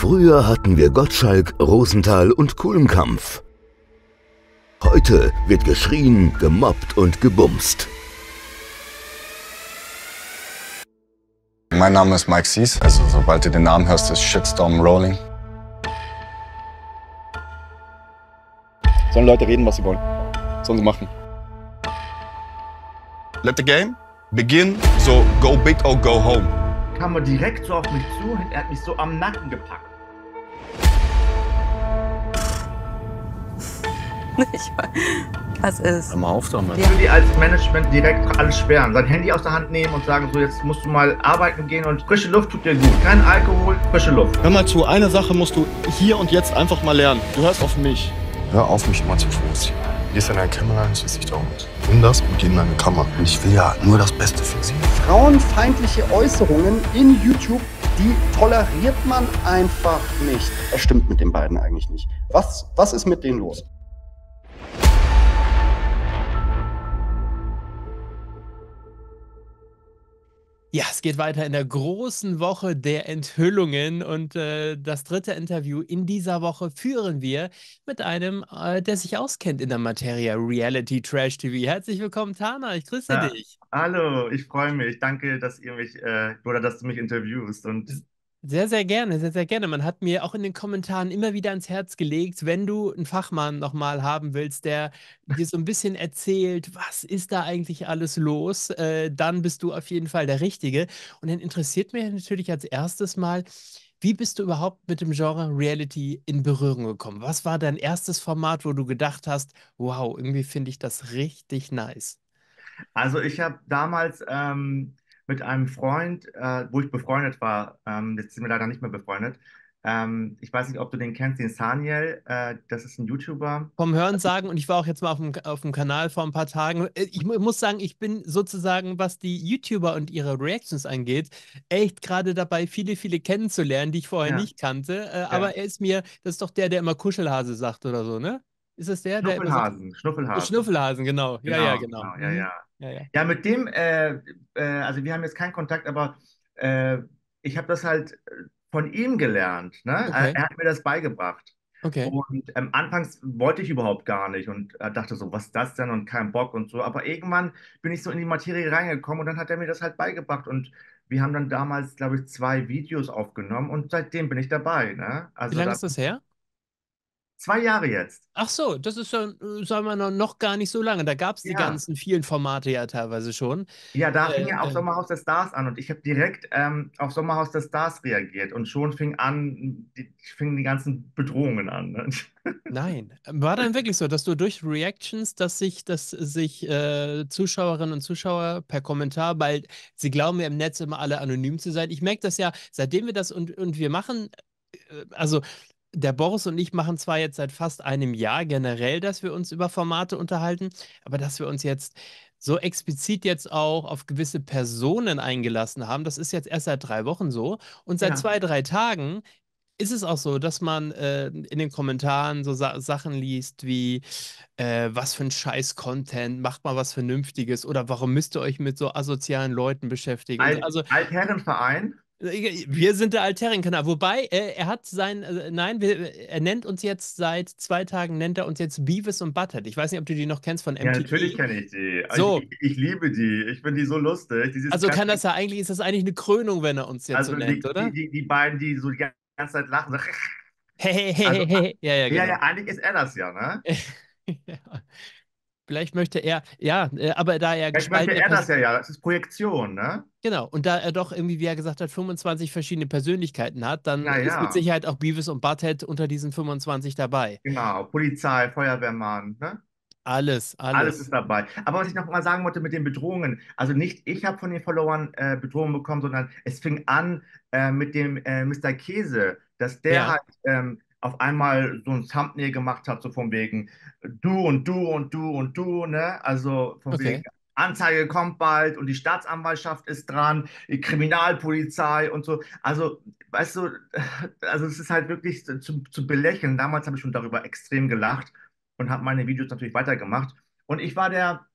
Früher hatten wir Gottschalk, Rosenthal und Kuhlenkampf. Heute wird geschrien, gemobbt und gebumst. Mein Name ist Mike Sees. Also sobald du den Namen hörst, ist Shitstorm rolling. Sollen Leute reden, was sie wollen. Sollen sie machen. Let the game begin, so go big or go home. Kam er direkt so auf mich zu und er hat mich so am Nacken gepackt. Ich weiß, Was ist? Hör mal auf damit. Ich würde die als Management direkt alles sperren. Sein Handy aus der Hand nehmen und sagen, so jetzt musst du mal arbeiten gehen und frische Luft tut dir gut. Kein Alkohol, frische Luft. Hör mal zu, eine Sache musst du hier und jetzt einfach mal lernen. Du hörst auf mich. Hör auf, mich immer zu provozieren. Gehst in deine Kamera und ziehst dich da aus. Nimm das und geh in deine Kammer. Und ich will ja nur das Beste für sie. Frauenfeindliche Äußerungen in YouTube, die toleriert man einfach nicht. Das stimmt mit den beiden eigentlich nicht. Was, was ist mit denen los? Ja, es geht weiter in der großen Woche der Enthüllungen und äh, das dritte Interview in dieser Woche führen wir mit einem, äh, der sich auskennt in der Materie Reality Trash TV. Herzlich willkommen, Tana, ich grüße Ja. dich. Hallo, ich freue mich. Danke, dass ihr mich äh, oder dass du mich interviewst. Und Sehr, sehr gerne, sehr, sehr gerne. Man hat mir auch in den Kommentaren immer wieder ans Herz gelegt, wenn du einen Fachmann nochmal haben willst, der dir so ein bisschen erzählt, was ist da eigentlich alles los, äh, dann bist du auf jeden Fall der Richtige. Und dann interessiert mich natürlich als erstes mal, wie bist du überhaupt mit dem Genre Reality in Berührung gekommen? Was war dein erstes Format, wo du gedacht hast, wow, irgendwie finde ich das richtig nice? also ich habe damals ähm, mit einem Freund, äh, wo ich befreundet war, ähm, jetzt sind wir leider nicht mehr befreundet. Ähm, ich weiß nicht, ob du den kennst, den Saniel. Äh, das ist ein YouTuber. vom Hören sagen und ich war auch jetzt mal auf dem, auf dem Kanal vor ein paar Tagen. Äh, Ich mu- muss sagen, ich bin sozusagen, was die YouTuber und ihre Reactions angeht, echt gerade dabei, viele, viele kennenzulernen, die ich vorher Ja. nicht kannte. Äh, Aber er ist mir, das ist doch der, der immer Kuschelhase sagt oder so, ne? Ist das der, der immer so. Schnuffelhasen, Schnuffelhasen. Schnuffelhasen, genau. Ja, ja, genau. Ja, Mhm. ja. Ja, ja. Ja, mit dem, äh, äh, also wir haben jetzt keinen Kontakt, aber äh, ich habe das halt äh, von ihm gelernt. Ne? Okay. Er, hat mir das beigebracht. Okay. Und ähm, anfangs wollte ich überhaupt gar nicht und äh, dachte so, was ist das denn und kein Bock und so. Aber irgendwann bin ich so in die Materie reingekommen und dann hat er mir das halt beigebracht. Und wir haben dann damals, glaube ich, zwei Videos aufgenommen und seitdem bin ich dabei. Ne? Wie Also lange da, ist das her? Zwei Jahre jetzt. Ach so, das ist ja, äh, sagen wir noch, noch gar nicht so lange. Da gab es die Ja. ganzen vielen Formate ja teilweise schon. Ja, da Äh, fing ja auch ähm. Sommerhaus der Stars an und ich habe direkt ähm, auf Sommerhaus der Stars reagiert und schon fing an, die, fingen die ganzen Bedrohungen an. Ne? Nein, war dann wirklich so, dass du durch Reactions, dass sich, dass sich äh, Zuschauerinnen und Zuschauer per Kommentar, weil sie glauben ja im Netz immer alle anonym zu sein. Ich merke das ja, seitdem wir das und, und wir machen, äh, also der Boris und ich machen zwar jetzt seit fast einem Jahr generell, dass wir uns über Formate unterhalten, aber dass wir uns jetzt so explizit jetzt auch auf gewisse Personen eingelassen haben, das ist jetzt erst seit drei Wochen so. Und seit Ja. zwei, drei Tagen ist es auch so, dass man äh, in den Kommentaren so Sa Sachen liest wie, äh, was für ein Scheiß-Content, macht mal was Vernünftiges oder warum müsst ihr euch mit so asozialen Leuten beschäftigen? Alt, Also, Altherrenverein, wir sind der Altherren-Kanal. Wobei, äh, er hat sein, äh, nein, wir, er nennt uns jetzt seit zwei Tagen, nennt er uns jetzt Beavis und Butthead. Ich weiß nicht, ob du die noch kennst von ja, MTV. natürlich kenne ich die. So. Ich, ich liebe die. Ich finde die so lustig. Dieses Also kann das ja eigentlich, ist das eigentlich eine Krönung, wenn er uns jetzt also so die, nennt, oder? Die, die, die beiden, die so die ganze Zeit lachen. so, Hey, hey, Also, hey, hey. Ja, ja, Ja, genau. ja, eigentlich ist er das ja, ne? Ja. Vielleicht möchte er, ja, äh, aber da er Vielleicht möchte er das ja, ja. Das ist Projektion, ne? Genau, und da er doch irgendwie, wie er gesagt hat, 25 verschiedene Persönlichkeiten hat, dann Na ist ja. mit Sicherheit auch Beavis und Butthead unter diesen 25 dabei. Genau. Polizei, Feuerwehrmann, ne? Alles, alles. Alles ist dabei. Aber was ich noch mal sagen wollte mit den Bedrohungen, also nicht ich habe von den Followern äh, Bedrohungen bekommen, sondern es fing an äh, mit dem äh, Mr. Käse, dass der Ja. halt ähm, auf einmal so ein Thumbnail gemacht hat, so von wegen du und du und du und du, ne? Also von Okay. wegen Anzeige kommt bald und die Staatsanwaltschaft ist dran, die Kriminalpolizei und so. Also, weißt du, also es ist halt wirklich zu, zu belächeln. Damals habe ich schon darüber extrem gelacht und habe meine Videos natürlich weitergemacht. Und ich war der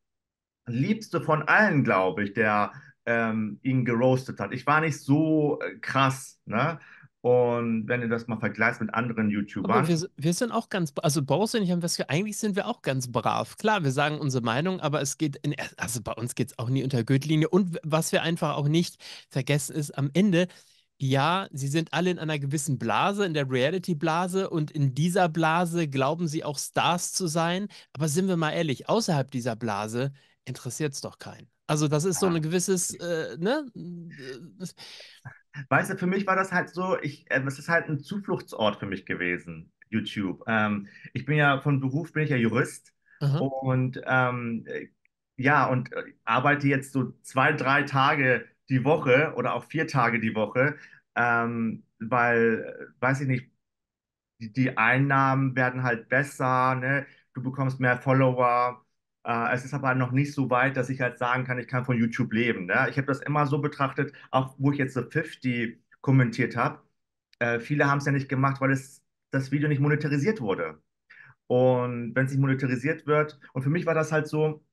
liebste von allen, glaube ich, der ähm, ihn geroastet hat. Ich war nicht so äh, krass, ne? Und wenn du das mal vergleichst mit anderen YouTubern, wir, wir sind auch ganz, also Boris und ich haben festgestellt, eigentlich sind wir auch ganz brav. Klar, wir sagen unsere Meinung, aber es geht, in, also bei uns geht es auch nie unter Gürtellinie. Und was wir einfach auch nicht vergessen ist, am Ende, ja, sie sind alle in einer gewissen Blase, in der Reality-Blase und in dieser Blase glauben sie auch Stars zu sein. Aber sind wir mal ehrlich, außerhalb dieser Blase interessiert es doch keinen. Also das ist so Ja. ein gewisses, äh, ne? Äh, weißt du, für mich war das halt so, ich, äh, es ist halt ein Zufluchtsort für mich gewesen, YouTube. Ähm, ich bin ja von Beruf, bin ich ja Jurist Aha. und ähm, äh, ja, und äh, arbeite jetzt so zwei, drei Tage die Woche oder auch vier Tage die Woche, ähm, weil, äh, weiß ich nicht, die, die Einnahmen werden halt besser, ne? Du bekommst mehr Follower. Äh, es ist aber noch nicht so weit, dass ich halt sagen kann, ich kann von YouTube leben. Ne? Ich habe das immer so betrachtet, auch wo ich jetzt so 50 kommentiert habe. Äh, viele haben es ja nicht gemacht, weil es, das Video nicht monetarisiert wurde. Und wenn es nicht monetarisiert wird, und für mich war das halt so,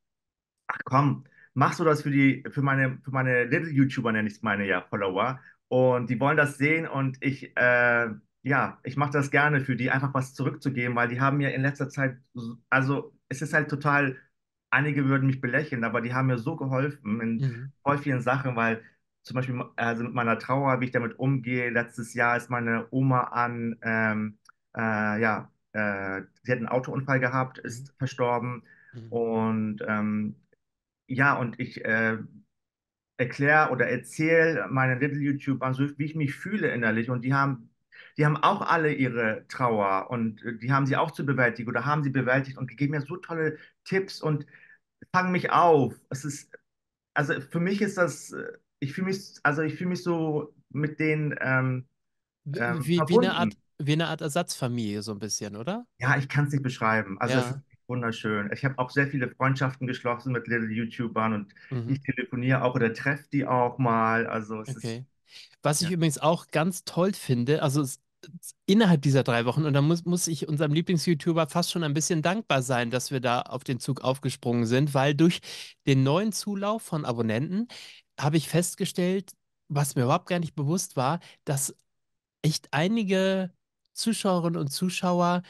ach komm, machst du das für die, für meine, für meine Little YouTuber, nenne ich meine ja, Follower. Und die wollen das sehen und ich, äh, ja, ich mache das gerne für die, einfach was zurückzugeben, weil die haben mir in letzter Zeit, so- also es ist halt total, einige würden mich belächeln, aber die haben mir so geholfen in Mhm. voll vielen Sachen, weil zum Beispiel, also mit meiner Trauer, wie ich damit umgehe, letztes Jahr ist meine Oma an, ähm, äh, ja, äh, sie hat einen Autounfall gehabt, ist verstorben. Mhm. Und ähm, ja, und ich äh, erkläre oder erzähle meinen Little YouTubern so, wie ich mich fühle innerlich. Und die haben, die haben auch alle ihre Trauer und äh, die haben sie auch zu bewältigen oder haben sie bewältigt und geben mir so tolle Tipps und fangen mich auf. Es ist, also für mich ist das, äh, ich fühle mich, also ich fühle mich so mit denen ähm, Wie, ähm, wie, wie eine Art, wie eine Art Ersatzfamilie, so ein bisschen, oder? Ja, ich kann es nicht beschreiben. Also es ist Ja. wunderschön. Ich habe auch sehr viele Freundschaften geschlossen mit Little YouTubern und Mhm. ich telefoniere auch oder treffe die auch mal. Also es ist, Okay. Was ich ja, übrigens auch ganz toll finde, also es, innerhalb dieser drei Wochen, und da muss, muss ich unserem Lieblings-YouTuber fast schon ein bisschen dankbar sein, dass wir da auf den Zug aufgesprungen sind, weil durch den neuen Zulauf von Abonnenten habe ich festgestellt, was mir überhaupt gar nicht bewusst war, dass echt einige Zuschauerinnen und Zuschauer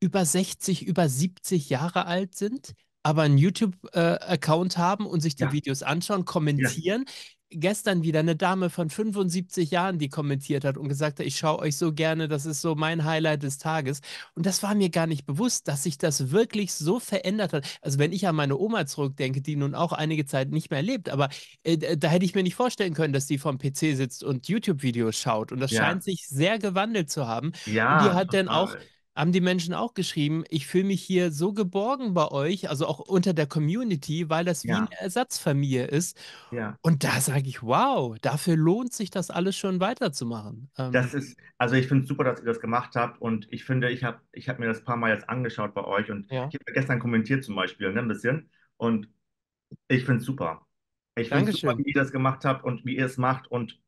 über 60, über 70 Jahre alt sind, aber einen YouTube-Account haben und sich die ja, Videos anschauen, ja, kommentieren. Gestern wieder eine Dame von 75 Jahren, die kommentiert hat und gesagt hat, ich schaue euch so gerne, das ist so mein Highlight des Tages. Und das war mir gar nicht bewusst, dass sich das wirklich so verändert hat. Also wenn ich an meine Oma zurückdenke, die nun auch einige Zeit nicht mehr lebt, aber äh, da hätte ich mir nicht vorstellen können, dass die vom PC sitzt und YouTube-Videos schaut. Und das ja, scheint sich sehr gewandelt zu haben. Und die ja, hat dann auch. Haben die Menschen auch geschrieben, ich fühle mich hier so geborgen bei euch, also auch unter der Community, weil das wie eine Ja, Ersatzfamilie ist. ja. Und da sage ich, wow, dafür lohnt sich das alles schon weiterzumachen. Ähm, Das ist, also ich finde es super, dass ihr das gemacht habt und ich finde, ich habe ich hab mir das ein paar Mal jetzt angeschaut bei euch und ja, ich habe gestern kommentiert zum Beispiel, ne, ein bisschen und ich finde es super. Ich finde es super, wie ihr das gemacht habt und wie ihr es macht und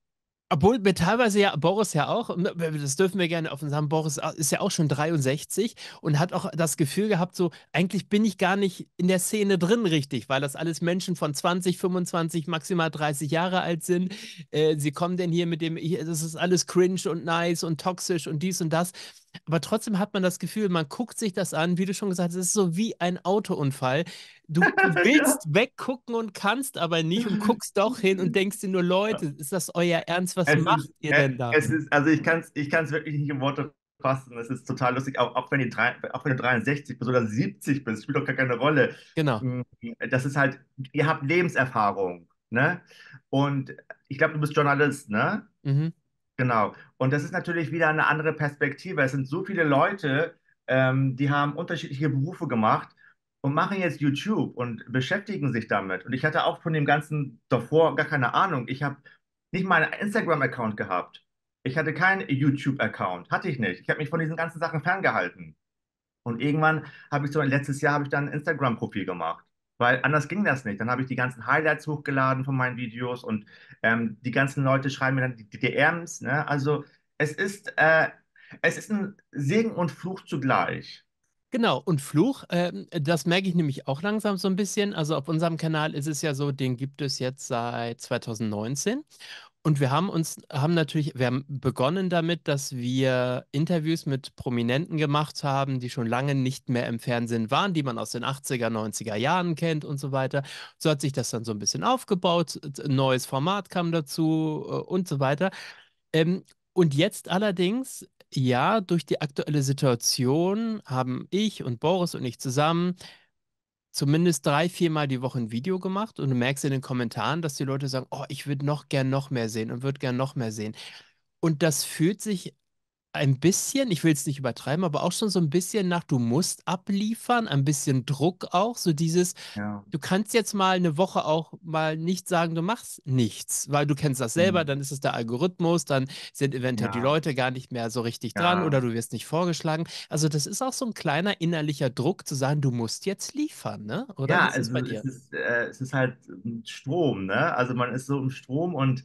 Obwohl mir teilweise ja Boris ja auch, ne, das dürfen wir gerne offen sagen, Boris ist ja auch schon 63 und hat auch das Gefühl gehabt, so, eigentlich bin ich gar nicht in der Szene drin richtig, weil das alles Menschen von 20, 25, maximal 30 Jahre alt sind. Äh, sie kommen denn hier mit dem, das ist alles cringe und nice und toxisch und dies und das. Aber trotzdem hat man das Gefühl, man guckt sich das an, wie du schon gesagt hast, es ist so wie ein Autounfall. Du, du ja, willst weggucken und kannst aber nicht und guckst doch hin und denkst dir nur, Leute, ist das euer Ernst? Was es macht ist, ihr äh, denn da? es ist, also ich kann es ich kann's wirklich nicht in Worte fassen. Es ist total lustig, auch, auch wenn ihr drei, auch wenn du 63 bist oder 70 bist, spielt doch gar keine Rolle. Genau. Mm, Das ist halt, ihr habt Lebenserfahrung, ne? Und ich glaube, du bist Journalist, ne? Mhm. Genau. Und das ist natürlich wieder eine andere Perspektive. Es sind so viele Leute, ähm, die haben unterschiedliche Berufe gemacht und machen jetzt YouTube und beschäftigen sich damit. Und ich hatte auch von dem Ganzen davor gar keine Ahnung. Ich habe nicht mal einen Instagram-Account gehabt. Ich hatte keinen YouTube-Account. Hatte ich nicht. Ich habe mich von diesen ganzen Sachen ferngehalten. Und irgendwann habe ich so, letztes Jahr habe ich dann ein Instagram-Profil gemacht, weil anders ging das nicht. Dann habe ich die ganzen Highlights hochgeladen von meinen Videos und ähm, die ganzen Leute schreiben mir dann die, die DMs. Ne? Also es ist, äh, es ist ein Segen und Fluch zugleich. Genau, und Fluch, ähm, das merke ich nämlich auch langsam so ein bisschen. Also auf unserem Kanal ist es ja so, den gibt es jetzt seit 2019. Und wir haben uns, haben natürlich, wir haben begonnen damit, dass wir Interviews mit Prominenten gemacht haben, die schon lange nicht mehr im Fernsehen waren, die man aus den 80er, 90er Jahren kennt und so weiter. So hat sich das dann so ein bisschen aufgebaut, ein neues Format kam dazu äh, und so weiter. Ähm, und jetzt allerdings, ja, durch die aktuelle Situation haben ich und Boris und ich zusammen zumindest drei, viermal die Woche ein Video gemacht und du merkst in den Kommentaren, dass die Leute sagen, oh, ich würde noch gern noch mehr sehen und würde gern noch mehr sehen. Und das fühlt sich ein bisschen, ich will es nicht übertreiben, aber auch schon so ein bisschen nach, du musst abliefern, ein bisschen Druck auch, so dieses, Ja. du kannst jetzt mal eine Woche auch mal nicht sagen, du machst nichts, weil du kennst das selber, Mhm. dann ist es der Algorithmus, dann sind eventuell die Ja. Leute gar nicht mehr so richtig dran Ja. oder du wirst nicht vorgeschlagen. Also das ist auch so ein kleiner innerlicher Druck zu sagen, du musst jetzt liefern, ne? Oder Ja, also es ist, äh, es ist halt ein Strom, ne? Also man ist so im Strom und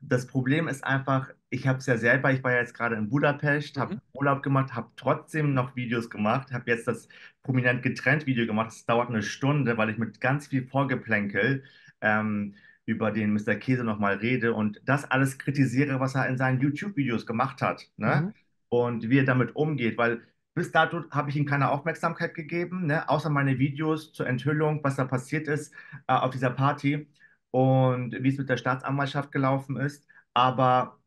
das Problem ist einfach, ich habe es ja selber, ich war ja jetzt gerade in Budapest, habe Mhm. Urlaub gemacht, habe trotzdem noch Videos gemacht, habe jetzt das prominent getrennt Video gemacht. Es dauert eine Stunde, weil ich mit ganz viel Vorgeplänkel ähm, über den Mr. Käse nochmal rede und das alles kritisiere, was er in seinen YouTube-Videos gemacht hat, ne? Mhm. Und wie er damit umgeht, weil bis dato habe ich ihm keine Aufmerksamkeit gegeben, ne? Außer meine Videos zur Enthüllung, was da passiert ist äh, auf dieser Party und wie es mit der Staatsanwaltschaft gelaufen ist. Aber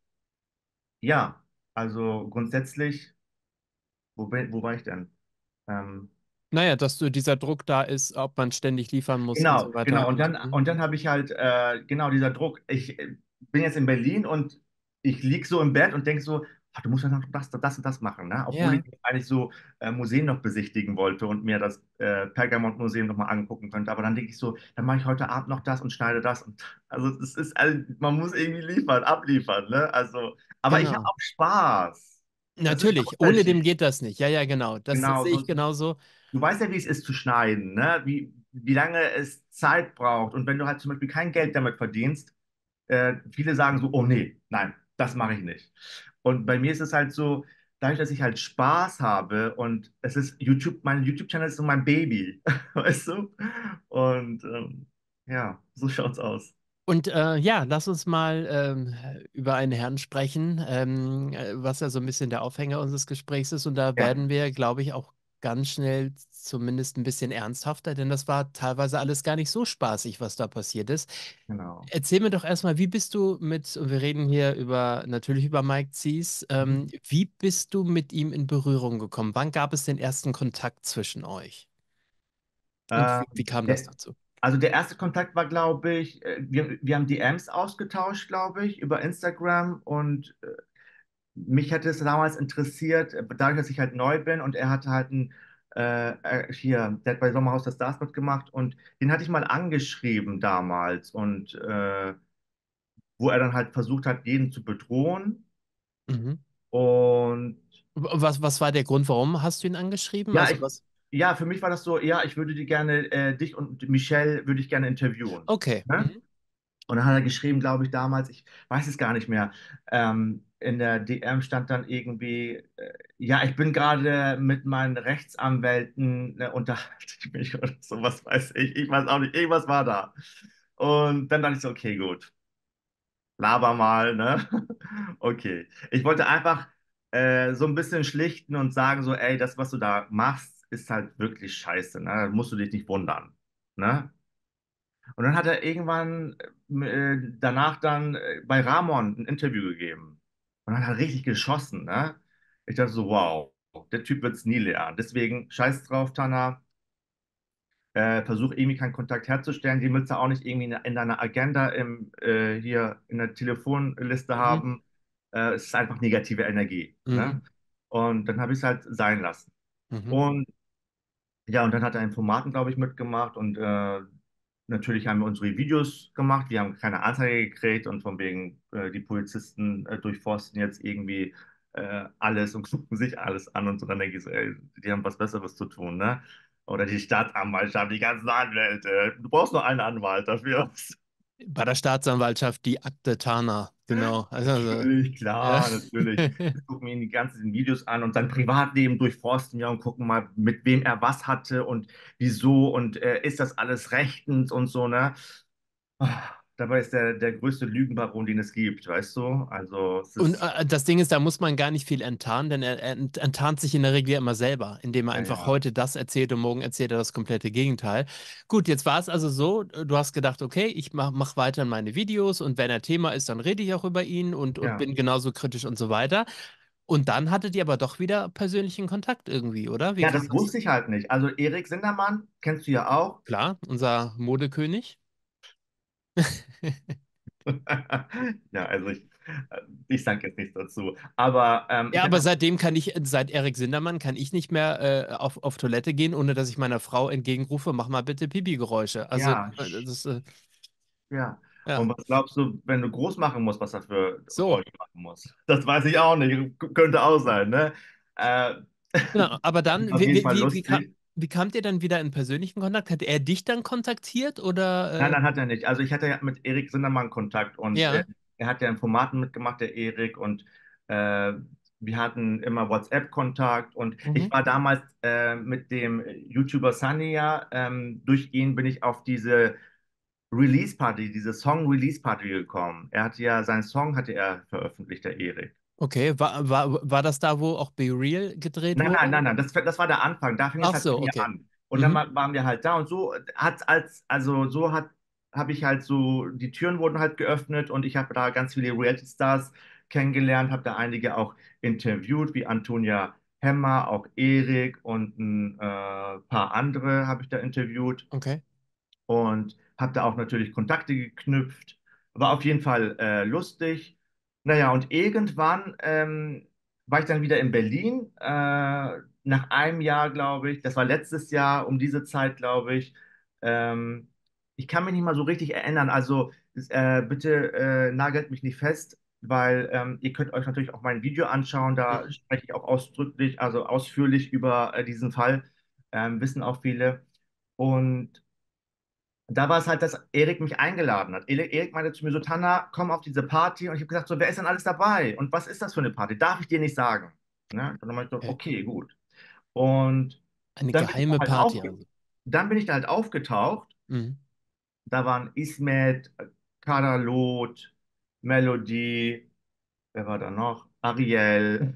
ja, also grundsätzlich, wo, bin- wo war ich denn? Ähm, Naja, dass du dieser Druck da ist, ob man ständig liefern muss und Genau, so weiter. genau. Und dann, mhm. und dann habe ich halt, äh, genau, dieser Druck. Ich äh, bin jetzt in Berlin und ich lieg so im Bett und denke so, ach, du musst ja noch das, das und das machen, ne? Obwohl Ja. ich eigentlich so äh, Museen noch besichtigen wollte und mir das äh, Pergamon-Museum nochmal angucken könnte. Aber dann denke ich so, dann mache ich heute Abend noch das und schneide das. Und also es ist, also, man muss irgendwie liefern, abliefern, ne? Also, aber ich habe Genau. auch Spaß. Natürlich, ohne dem geht das nicht. Ja, ja, genau. Das Genau, sehe ich so, genauso. Du weißt ja, wie es ist zu schneiden, ne? Wie, wie lange es Zeit braucht. Und wenn du halt zum Beispiel kein Geld damit verdienst, äh, viele sagen so, oh nee, nein, das mache ich nicht. Und bei mir ist es halt so, dadurch, dass ich halt Spaß habe und es ist YouTube, mein YouTube-Channel ist so mein Baby, weißt du? Und ähm, ja, so schaut's aus. Und äh, ja, lass uns mal ähm, über einen Herrn sprechen, ähm, äh, was ja so ein bisschen der Aufhänger unseres Gesprächs ist. Und da Ja, werden wir, glaube ich, auch ganz schnell zumindest ein bisschen ernsthafter, denn das war teilweise alles gar nicht so spaßig, was da passiert ist. genau. Erzähl mir doch erstmal, wie bist du mit, und wir reden hier über natürlich über Mike Zies, Mhm. ähm, wie bist du mit ihm in Berührung gekommen? Wann gab es den ersten Kontakt zwischen euch? Und Ähm, wie, wie kam das der, dazu? also der erste Kontakt war, glaube ich, äh, wir, wir haben DMs ausgetauscht, glaube ich, über Instagram und äh, mich hätte es damals interessiert, äh, dadurch, dass ich halt neu bin und er hatte halt ein, äh, äh, hier, der hat bei Sommerhaus der Stars mitgemacht und den hatte ich mal angeschrieben damals und äh, wo er dann halt versucht hat, jeden zu bedrohen Mhm. und Was, was war der Grund, warum hast du ihn angeschrieben? ja, Also ich, ja, für mich war das so, ja, ich würde die gerne, äh, dich und Michelle würde ich gerne interviewen. Okay. Ne? Mhm. Und dann hat er geschrieben, glaube ich, damals, ich weiß es gar nicht mehr, ähm, in der DM stand dann irgendwie, äh, ja, ich bin gerade mit meinen Rechtsanwälten, ne, unterhalte ich mich oder sowas, weiß ich, ich weiß auch nicht, irgendwas war da. Und dann dachte ich so, okay, gut, laber mal, ne? Okay. Ich wollte einfach äh, so ein bisschen schlichten und sagen so, ey, das, was du da machst, ist halt wirklich scheiße, ne? Da musst du dich nicht wundern, ne? Und dann hat er irgendwann äh, danach dann äh, bei Ramon ein Interview gegeben. Und dann hat er richtig geschossen, ne? Ich dachte so, wow, der Typ wird es nie lernen. Deswegen scheiß drauf, Tana. Äh, versuch irgendwie keinen Kontakt herzustellen. Die willst du auch nicht irgendwie in, in deiner Agenda im, äh, hier in der Telefonliste Mhm. haben. Äh, es ist einfach negative Energie, Mhm. ne? Und dann habe ich es halt sein lassen. Mhm. Und ja, und dann hat er in Formaten, glaube ich, mitgemacht und äh, natürlich haben wir unsere Videos gemacht. Wir haben keine Anzeige gekriegt und von wegen, äh, die Polizisten äh, durchforsten jetzt irgendwie äh, alles und gucken sich alles an und so. Dann denke ich so, ey, die haben was Besseres zu tun, ne? Oder die Staatsanwaltschaft, die ganzen Anwälte. Du brauchst nur einen Anwalt dafür. Bei der Staatsanwaltschaft die Akte Tana, genau. Also, also, Natürlich, ja. klar, natürlich. Wir gucken ihn die ganzen Videos an und sein Privatleben durchforsten ja und gucken mal, mit wem er was hatte und wieso und äh, ist das alles rechtens und so, ne? Dabei ist der der größte Lügenbaron, den es gibt, weißt du? Also, Und äh, das Ding ist, da muss man gar nicht viel enttarnen, denn er, er ent- enttarnt sich in der Regel ja immer selber, indem er ja, einfach ja. heute das erzählt und morgen erzählt er das komplette Gegenteil. Gut, jetzt war es also so, du hast gedacht, okay, ich mach, mach weiter meine Videos und wenn er Thema ist, dann rede ich auch über ihn und, und Ja. bin genauso kritisch und so weiter. Und dann hattet ihr aber doch wieder persönlichen Kontakt irgendwie, oder? Wie Ja, das wusste ich halt nicht. Also Erik Sindermann, kennst du ja auch. Klar, unser Modekönig. Ja, also ich, äh, ich sage jetzt nichts dazu. Aber ähm, Ja, aber seitdem kann ich, seit Erik Sindermann kann ich nicht mehr äh, auf, auf Toilette gehen, ohne dass ich meiner Frau entgegenrufe, mach mal bitte Pipi-Geräusche. Also, Ja. äh, das, äh, ja. ja. Und was glaubst du, wenn du groß machen musst, was er für So. Geräusche machen muss? Das weiß ich auch nicht. Könnte auch sein, ne? Äh, Genau, aber dann, wie, wie, wie, kam, wie kamt ihr dann wieder in persönlichen Kontakt? Hat er dich dann kontaktiert oder? Äh, Nein, nein, hat er nicht. Also ich hatte ja mit Erik Sindermann Kontakt und Ja. äh, er hat ja in Formaten mitgemacht, der Erik, und äh, wir hatten immer WhatsApp-Kontakt und Mhm. ich war damals äh, mit dem YouTuber Sunny ja, ähm, durch ihn bin ich auf diese Release-Party, diese Song-Release-Party gekommen. Er hatte ja, seinen Song hatte er veröffentlicht, der Erik. Okay, war, war, war das da, wo auch Be Real gedreht Nein, wurde? nein, nein, nein, das, das war der Anfang. Da fing es halt so, okay. an. Und dann Mhm. wa- waren wir halt da und so hat als, also so hat, habe ich halt so, die Türen wurden halt geöffnet und ich habe da ganz viele Reality-Stars kennengelernt, habe da einige auch interviewt, wie Antonia Hemmer, auch Erik und ein äh, paar andere habe ich da interviewt Okay. und habe da auch natürlich Kontakte geknüpft. War auf jeden Fall äh, lustig. Naja, und irgendwann ähm, war ich dann wieder in Berlin, äh, nach einem Jahr, glaube ich. Das war letztes Jahr, um diese Zeit, glaube ich. Ähm, ich kann mich nicht mal so richtig erinnern. Also äh, bitte äh, nagelt mich nicht fest, weil ähm, ihr könnt euch natürlich auch mein Video anschauen. Da spreche ich auch ausdrücklich, also ausführlich über äh, diesen Fall. Ähm, wissen auch viele. Und da war es halt, dass Erik mich eingeladen hat. Erik meinte zu mir so, Tanna, komm auf diese Party. Und ich habe gesagt, so, wer ist denn alles dabei? Und was ist das für eine Party? Darf ich dir nicht sagen? Ne? Dann meinte ich so, Okay. gut. Und Eine geheime halt Party also. dann bin ich da halt aufgetaucht. Mhm. Da waren Ismet, Kadalot, Melody, wer war da noch? Ariel,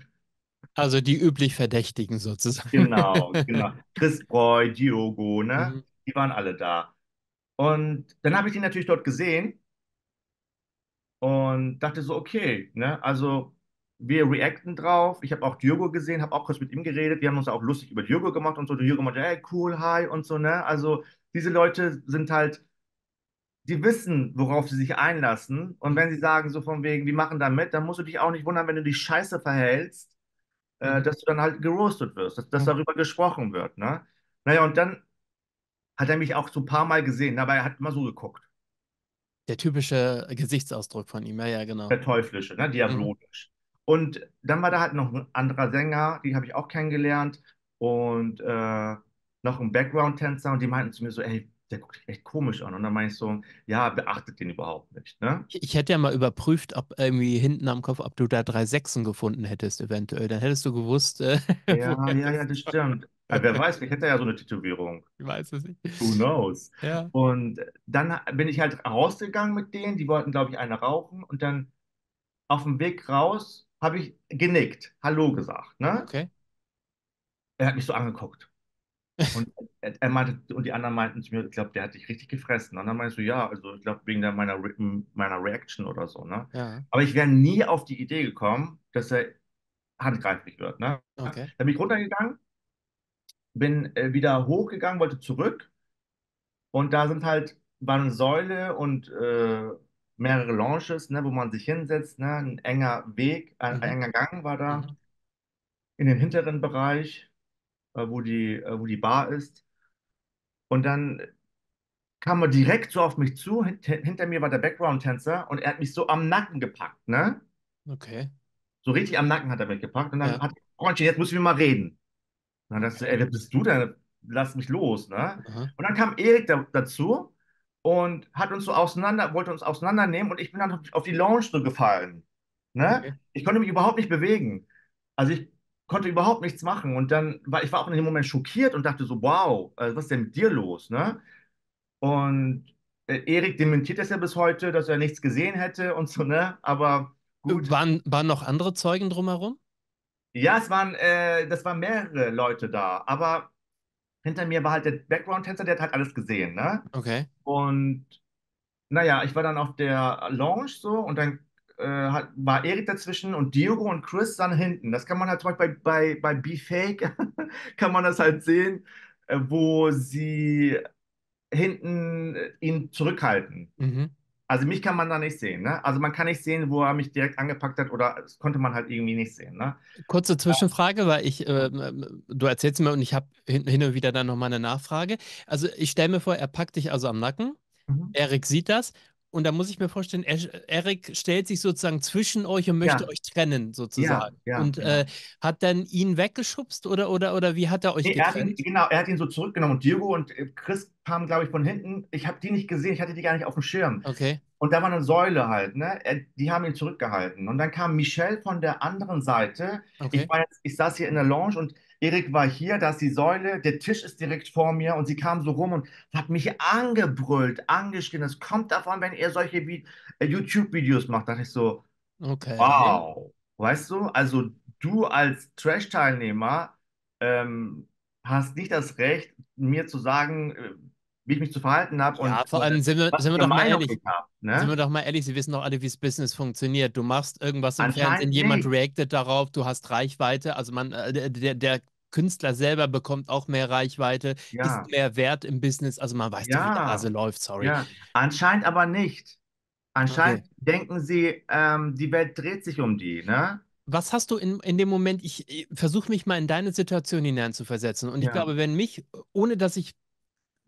Also die üblich Verdächtigen sozusagen. genau, genau. Chris Breu, Diogo, ne? Mhm. Die waren alle da. Und dann habe ich die natürlich dort gesehen und dachte so, okay, ne? Also wir reacten drauf. Ich habe auch Diogo gesehen, habe auch kurz mit ihm geredet. Wir haben uns auch lustig über Diogo gemacht und so. Diogo meinte, hey, cool, hi und so, ne? Also diese Leute sind halt, die wissen, worauf sie sich einlassen. Und wenn sie sagen, so von wegen, wir machen da mit, dann musst du dich auch nicht wundern, wenn du dich scheiße verhältst, äh, Mhm. dass du dann halt geroastet wirst, dass, dass darüber gesprochen wird, ne? Naja, und dann hat er mich auch so ein paar Mal gesehen, aber er hat immer so geguckt. Der typische Gesichtsausdruck von ihm, ja, ja, genau. Der Teuflische, ne? Diabolisch. Und dann war da halt noch ein anderer Sänger, die habe ich auch kennengelernt. Und äh, noch ein Background-Tänzer und die meinten zu mir so, ey, der guckt echt komisch an. Und dann meine ich so, ja, beachtet den überhaupt nicht, ne? Ich, hätte ja mal überprüft, ob irgendwie hinten am Kopf, ob du da drei Sechsen gefunden hättest, eventuell. Dann hättest du gewusst, äh, Ja, ja, ja, das stimmt. Wer weiß, vielleicht hätte er ja so eine Tätowierung. Ich weiß es nicht. Who knows? Ja. Und dann bin ich halt rausgegangen mit denen, die wollten, glaube ich, eine rauchen. Und dann auf dem Weg raus habe ich genickt, Hallo gesagt, ne? Okay. Er hat mich so angeguckt. Und er, meinte, und die anderen meinten zu mir, ich glaube, der hat dich richtig gefressen. Und dann meinte ich so, ja, also ich glaube, wegen der, meiner, meiner Reaction oder so, ne? Ja. Aber ich wäre nie auf die Idee gekommen, dass er handgreiflich wird, ne? Okay. Dann bin ich runtergegangen, bin äh, wieder hochgegangen, wollte zurück. Und da sind halt, war eine Säule und äh, mehrere Lounges, ne, wo man sich hinsetzt, ne? Ein enger Weg, ein, Mhm. enger Gang war da Mhm. in den hinteren Bereich, äh, wo die, äh, wo die Bar ist. Und dann kam er direkt so auf mich zu. Hint hinter mir war der Background-Tänzer und er hat mich so am Nacken gepackt, ne? Okay. So richtig am Nacken hat er mich gepackt und dann Ja. hat er, Freundchen, jetzt müssen wir mal reden. Und dann dachte ich ey, wer bist du denn? Lass mich los, ne? Aha. Und dann kam Erik da, dazu und hat uns so auseinander, wollte uns auseinandernehmen und ich bin dann auf, auf die Lounge so gefallen, ne? Okay. Ich konnte mich überhaupt nicht bewegen. Also ich konnte überhaupt nichts machen und dann war ich war auch in dem Moment schockiert und dachte so, wow, äh, was ist denn mit dir los, ne? Und äh, Erik dementiert das ja bis heute, dass er nichts gesehen hätte und so, ne? Aber gut. Waren, waren noch andere Zeugen drumherum? Ja, es waren, äh, das waren mehrere Leute da, aber hinter mir war halt der Background-Tänzer, der hat halt alles gesehen, ne? Okay. Und naja, ich war dann auf der Lounge so und dann äh, hat, war Erik dazwischen und Diogo und Chris dann hinten. Das kann man halt zum Beispiel bei, bei, bei Be Fake, kann man das halt sehen, äh, wo sie hinten äh, ihn zurückhalten. Mhm. Also mich kann man da nicht sehen, ne? Also man kann nicht sehen, wo er mich direkt angepackt hat oder das konnte man halt irgendwie nicht sehen, ne? Kurze Zwischenfrage, weil ich, äh, du erzählst mir und ich habe hin, hin und wieder dann nochmal eine Nachfrage. Also ich stelle mir vor, er packt dich also am Nacken, Mhm. Erik sieht das und da muss ich mir vorstellen, er, Erik stellt sich sozusagen zwischen euch und möchte Ja. euch trennen sozusagen. ja, und ja. Äh, hat dann ihn weggeschubst oder, oder, oder wie hat er euch Nee, er hat ihn, getrennt? genau, er hat ihn so zurückgenommen und Diogo und äh, Chris kamen, glaube ich, von hinten. Ich habe die nicht gesehen, ich hatte die gar nicht auf dem Schirm. Okay. Und da war eine Säule halt, ne? Er, die haben ihn zurückgehalten. Und dann kam Michelle von der anderen Seite. Okay. Ich war jetzt, ich saß hier in der Lounge und Erik war hier, da ist die Säule, der Tisch ist direkt vor mir und sie kam so rum und hat mich angebrüllt, angeschrien. Es kommt davon, wenn ihr solche äh, YouTube-Videos macht. Da dachte ich so, Okay. wow. Weißt du, also du als Trash-Teilnehmer ähm, hast nicht das Recht, mir zu sagen, äh, wie ich mich zu verhalten habe Ja, und vor allem sind wir, sind wir doch mal ehrlich. ich habe. Sind Ne? wir doch mal ehrlich, Sie wissen doch alle, wie das Business funktioniert. Du machst irgendwas im Fernsehen, jemand nicht. reactet darauf, du hast Reichweite. Also man, äh, der, der, Künstler selber bekommt auch mehr Reichweite, Ja. ist mehr wert im Business. Also man weiß doch, wie der Ja. Hase läuft, sorry. Ja, anscheinend aber nicht. Anscheinend denken sie, ähm, die Welt dreht sich um die, ne? Was hast du in, in dem Moment, ich, versuche mich mal in deine Situation hineinzuversetzen. Und ich Ja. glaube, wenn mich, ohne dass ich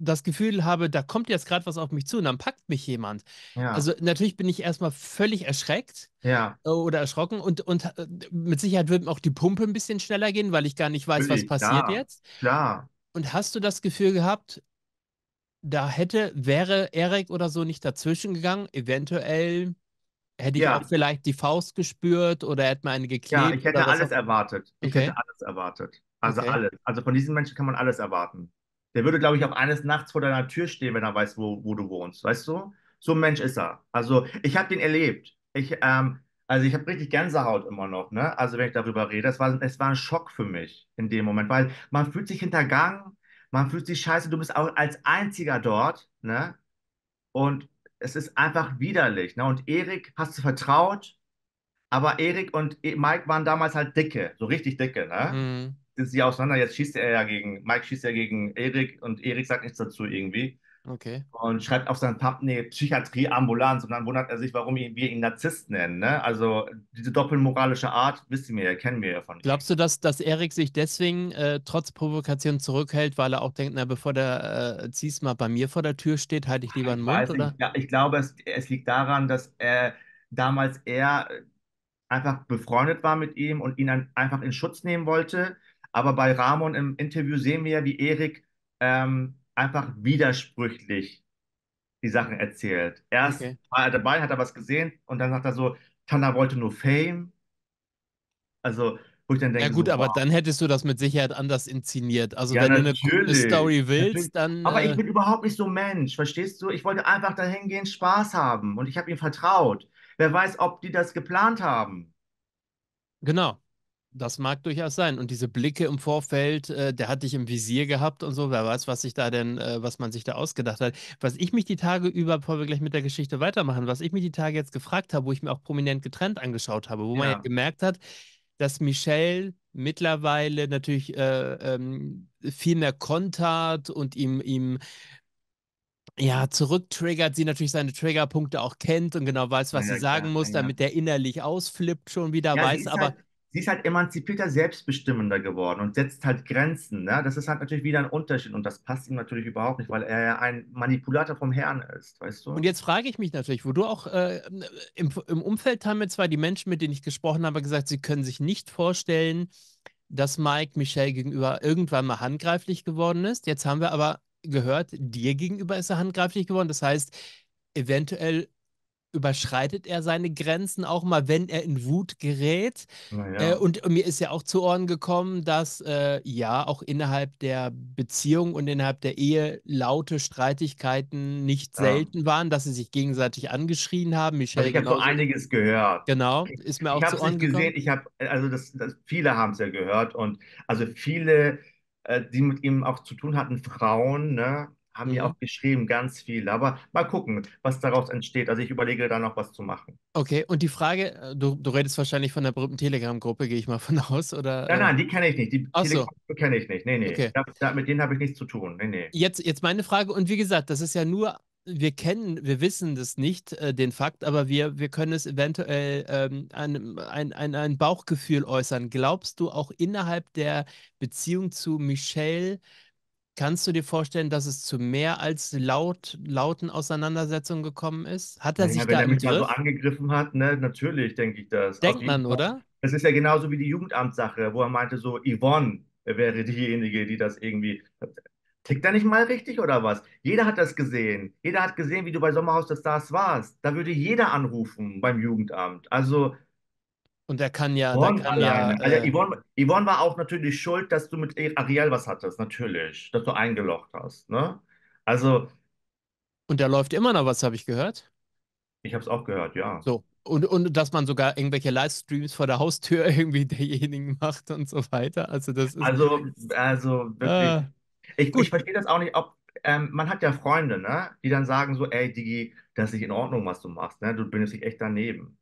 das Gefühl habe, da kommt jetzt gerade was auf mich zu und dann packt mich jemand. Ja, Also natürlich bin ich erstmal völlig erschreckt. ja, äh, oder erschrocken und, und äh, mit Sicherheit wird mir auch die Pumpe ein bisschen schneller gehen, weil ich gar nicht weiß, was passiert klar. jetzt. klar. Und hast du das Gefühl gehabt, da hätte, wäre Erik oder so nicht dazwischen gegangen? Eventuell hätte ich Ja. auch vielleicht die Faust gespürt oder hätte mir eine geklebt Ja, ich hätte alles auch- erwartet. Ich Okay. hätte alles erwartet. Also Okay. alles. Also von diesen Menschen kann man alles erwarten. Der würde, glaube ich, auch eines Nachts vor deiner Tür stehen, wenn er weiß, wo, wo du wohnst. Weißt du? So ein Mensch ist er. Also ich habe den erlebt. Ich, ähm, also ich habe richtig Gänsehaut immer noch, ne? Also wenn ich darüber rede, es war, es war ein Schock für mich in dem Moment, weil man fühlt sich hintergangen, man fühlt sich scheiße, du bist auch als Einziger dort, ne? Und es ist einfach widerlich, ne? Und Erik hast du vertraut, aber Erik und E- Mike waren damals halt dicke, so richtig dicke, ne? Mhm. Sind sie auseinander, jetzt schießt er ja gegen, Mike schießt ja gegen Erik und Erik sagt nichts dazu irgendwie Okay. und schreibt auf seinen Pub, nee, Psychiatrie, Ambulanz und dann wundert er sich, warum wir ihn Narzisst nennen, ne? Also diese doppelmoralische Art, wissen wir ja, kennen wir ja von ihm. Glaubst du, dass, dass Erik sich deswegen äh, trotz Provokation zurückhält, weil er auch denkt, na, bevor der äh, Ziesma bei mir vor der Tür steht, halte ich lieber Ich Mund, oder? nicht. Ja, ich glaube, es, es liegt daran, dass er damals er einfach befreundet war mit ihm und ihn dann einfach in Schutz nehmen wollte. Aber bei Ramon im Interview sehen wir ja, wie Erik ähm, einfach widersprüchlich die Sachen erzählt. Erst Okay. war er dabei, hat er was gesehen und dann sagt er so, Tana wollte nur Fame. Also, wo ich dann denke, Ja gut, so, aber wow. dann hättest du das mit Sicherheit anders inszeniert. Also Ja, wenn du eine coole natürlich. Story Natürlich. willst, dann Aber ich äh, bin überhaupt nicht so Mensch, verstehst du? Ich wollte einfach dahin gehen, Spaß haben und ich habe ihm vertraut. Wer weiß, ob die das geplant haben. genau. Das mag durchaus sein. Und diese Blicke im Vorfeld, äh, der hat dich im Visier gehabt und so. Wer weiß, was sich da denn, äh, was man sich da ausgedacht hat. Was ich mich die Tage über, bevor wir gleich mit der Geschichte weitermachen, was ich mich die Tage jetzt gefragt habe, wo ich mir auch prominent getrennt angeschaut habe, wo man ja Ja. gemerkt hat, dass Michelle mittlerweile natürlich äh, ähm, viel mehr kontert und ihm, ihm ja, zurücktriggert, sie natürlich seine Triggerpunkte auch kennt und genau weiß, was Ja, sie sagen klar, muss, ja, ja. damit der innerlich ausflippt schon wieder, Ja, weiß aber, halt, sie ist halt emanzipierter, selbstbestimmender geworden und setzt halt Grenzen. Ne? Das ist halt natürlich wieder ein Unterschied und das passt ihm natürlich überhaupt nicht, weil er ja ein Manipulator vom Herrn ist, weißt du? Und jetzt frage ich mich natürlich, wo du auch äh, im, im Umfeld haben mir zwar die Menschen, mit denen ich gesprochen habe, gesagt, sie können sich nicht vorstellen, dass Mike Michelle gegenüber irgendwann mal handgreiflich geworden ist. Jetzt haben wir aber gehört, dir gegenüber ist er handgreiflich geworden. Das heißt, eventuell überschreitet er seine Grenzen auch mal, wenn er in Wut gerät? Naja. Äh, und mir ist ja auch zu Ohren gekommen, dass äh, ja auch innerhalb der Beziehung und innerhalb der Ehe laute Streitigkeiten nicht Ja. selten waren, dass sie sich gegenseitig angeschrien haben. Michelle ich habe so einiges gehört. Genau, Ich, ist mir auch zu Ohren nicht gekommen. gesehen. Ich habe, also das, das, viele haben es ja gehört und also viele, äh, die mit ihm auch zu tun hatten, Frauen, ne, haben mir Mhm. auch geschrieben, ganz viel. Aber mal gucken, was daraus entsteht. Also ich überlege da noch was zu machen. Okay, und die Frage, äh, du, du redest wahrscheinlich von der berühmten Telegram-Gruppe, gehe ich mal von aus, oder? Nein, äh, nein, die kenne ich nicht. Die Ach so. Kenne ich nicht. Nee, nee. Okay. Da, da, mit denen habe ich nichts zu tun. Nee, nee. Jetzt, jetzt meine Frage, und wie gesagt, das ist ja nur, wir kennen, wir wissen das nicht, äh, den Fakt, aber wir, wir können es eventuell ähm, ein, ein, ein, ein Bauchgefühl äußern. Glaubst du auch innerhalb der Beziehung zu Michelle, kannst du dir vorstellen, dass es zu mehr als laut, lauten Auseinandersetzungen gekommen ist? Hat er Naja, sich wenn da er mich mal so Griff? angegriffen hat, ne, natürlich denke ich das. Denkt man, Fall. oder? Das ist ja genauso wie die Jugendamtssache, wo er meinte, so Yvonne wäre diejenige, die das irgendwie. Tickt er nicht mal richtig oder was? Jeder hat das gesehen. Jeder hat gesehen, wie du bei Sommerhaus der Stars warst. Da würde jeder anrufen beim Jugendamt. Also Und er kann ja, Yvonne kann ja, alleine. Also äh, Yvonne, Yvonne war auch natürlich schuld, dass du mit Ariel was hattest, natürlich. Dass du eingelocht hast. Ne? Also, und da läuft immer noch was, habe ich gehört. ich habe es auch gehört, ja. So. Und, und dass man sogar irgendwelche Livestreams vor der Haustür irgendwie derjenigen macht und so weiter. Also das ist. Also, also wirklich. Ah, Ich, ich verstehe das auch nicht, ob, ähm, man hat ja Freunde, ne, die dann sagen so, ey, Digi, das ist nicht in Ordnung, was du machst, ne, du benimmst dich echt daneben.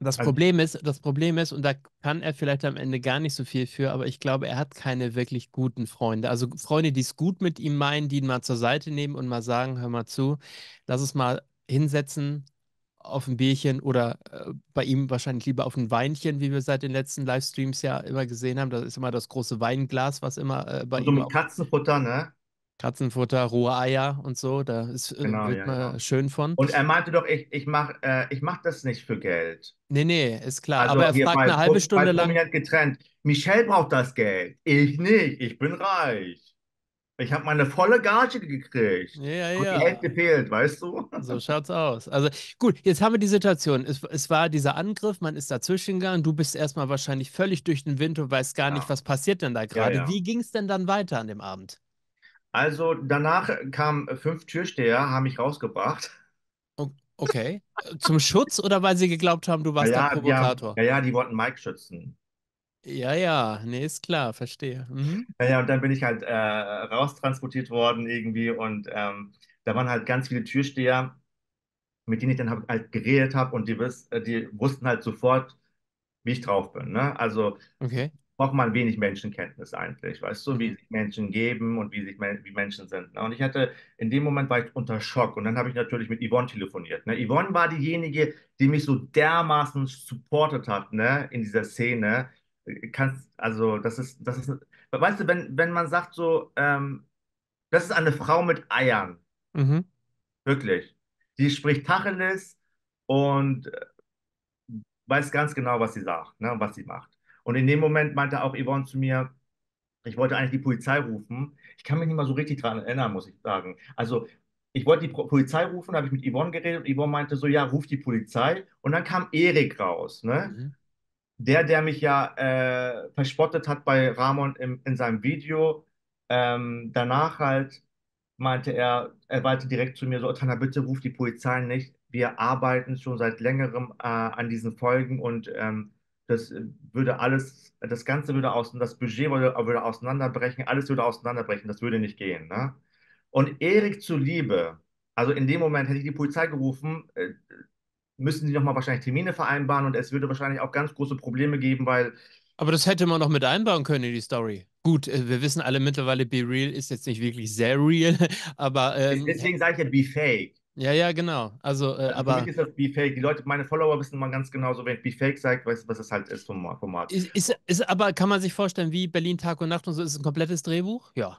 Das Also- Problem ist, das Problem ist, und da kann er vielleicht am Ende gar nicht so viel für, aber ich glaube, er hat keine wirklich guten Freunde. Also Freunde, die es gut mit ihm meinen, die ihn mal zur Seite nehmen und mal sagen, hör mal zu, lass es mal hinsetzen auf ein Bierchen oder äh, bei ihm wahrscheinlich lieber auf ein Weinchen, wie wir seit den letzten Livestreams ja immer gesehen haben. Das ist immer das große Weinglas, was immer äh, bei Und so ihm mit auf Katzenfutter, ne? Katzenfutter, rohe Eier und so, da ist, äh, Genau, wird ja, man ja. schön von. Und er meinte doch, ich, ich mach, äh, ich mach das nicht für Geld. Nee, nee, ist klar. Also aber er fragt eine halbe Stunde lang. Getrennt. Michelle braucht das Geld. Ich nicht. Ich bin reich. Ich habe meine volle Gage gekriegt. Ja, Und ja. die Hälfte fehlt, weißt du? So schaut's aus. Also gut, jetzt haben wir die Situation. Es, es war dieser Angriff, man ist dazwischen gegangen. Du bist erstmal wahrscheinlich völlig durch den Wind und weißt gar Ja. nicht, was passiert denn da gerade. ja. Wie ging es denn dann weiter an dem Abend? Also danach kamen fünf Türsteher, haben mich rausgebracht. Okay. Zum Schutz oder weil sie geglaubt haben, du warst der ja, haben, Provokator? ja, ja, die wollten Mike schützen. Ja, ja, nee, ist klar, verstehe. Mhm. Ja, ja, und dann bin ich halt äh, raustransportiert worden irgendwie und ähm, da waren halt ganz viele Türsteher, mit denen ich dann halt geredet habe und die, wiss, äh, die wussten halt sofort, wie ich drauf bin. Ne? Also Okay. Braucht man wenig Menschenkenntnis eigentlich, weißt du, wie Mhm. sich Menschen geben und wie sich wie Menschen sind. Ne? Und ich hatte, in dem Moment war ich unter Schock und dann habe ich natürlich mit Yvonne telefoniert. Ne? Yvonne war diejenige, die mich so dermaßen supportet hat, ne, in dieser Szene. Kannst, also, das ist, das ist, weißt du, wenn, wenn man sagt so, ähm, das ist eine Frau mit Eiern, Mhm. wirklich. Die spricht Tacheles und äh, weiß ganz genau, was sie sagt, ne, und was sie macht. Und in dem Moment meinte auch Yvonne zu mir, ich wollte eigentlich die Polizei rufen. Ich kann mich nicht mal so richtig dran erinnern, muss ich sagen. Also, ich wollte die Polizei rufen, da habe ich mit Yvonne geredet und Yvonne meinte so, ja, ruf die Polizei. Und dann kam Erik raus, ne? Mhm. Der, der mich ja äh, verspottet hat bei Ramon im, in seinem Video. Ähm, danach halt meinte er, er meinte direkt zu mir so, Tana, bitte ruf die Polizei nicht. Wir arbeiten schon seit längerem äh, an diesen Folgen und ähm, das äh, würde alles, das Ganze würde aus, das Budget würde, würde auseinanderbrechen, alles würde auseinanderbrechen, das würde nicht gehen. Ne? Und Erik zuliebe, also in dem Moment hätte ich die Polizei gerufen, äh, müssen die nochmal wahrscheinlich Termine vereinbaren und es würde wahrscheinlich auch ganz große Probleme geben, weil Aber das hätte man noch mit einbauen können in die Story. Gut, äh, wir wissen alle mittlerweile, Be Real ist jetzt nicht wirklich sehr real, aber ähm, deswegen sage ich ja, be fake. Ja, ja, genau. Also, äh, Also aber ist das be fake. Die Leute, meine Follower wissen mal ganz genau, so wenn ich be fake sage, weißt du, was es halt ist vom Format. ist, ist, ist, aber kann man sich vorstellen, wie Berlin Tag und Nacht und so, ist ein komplettes Drehbuch? Ja.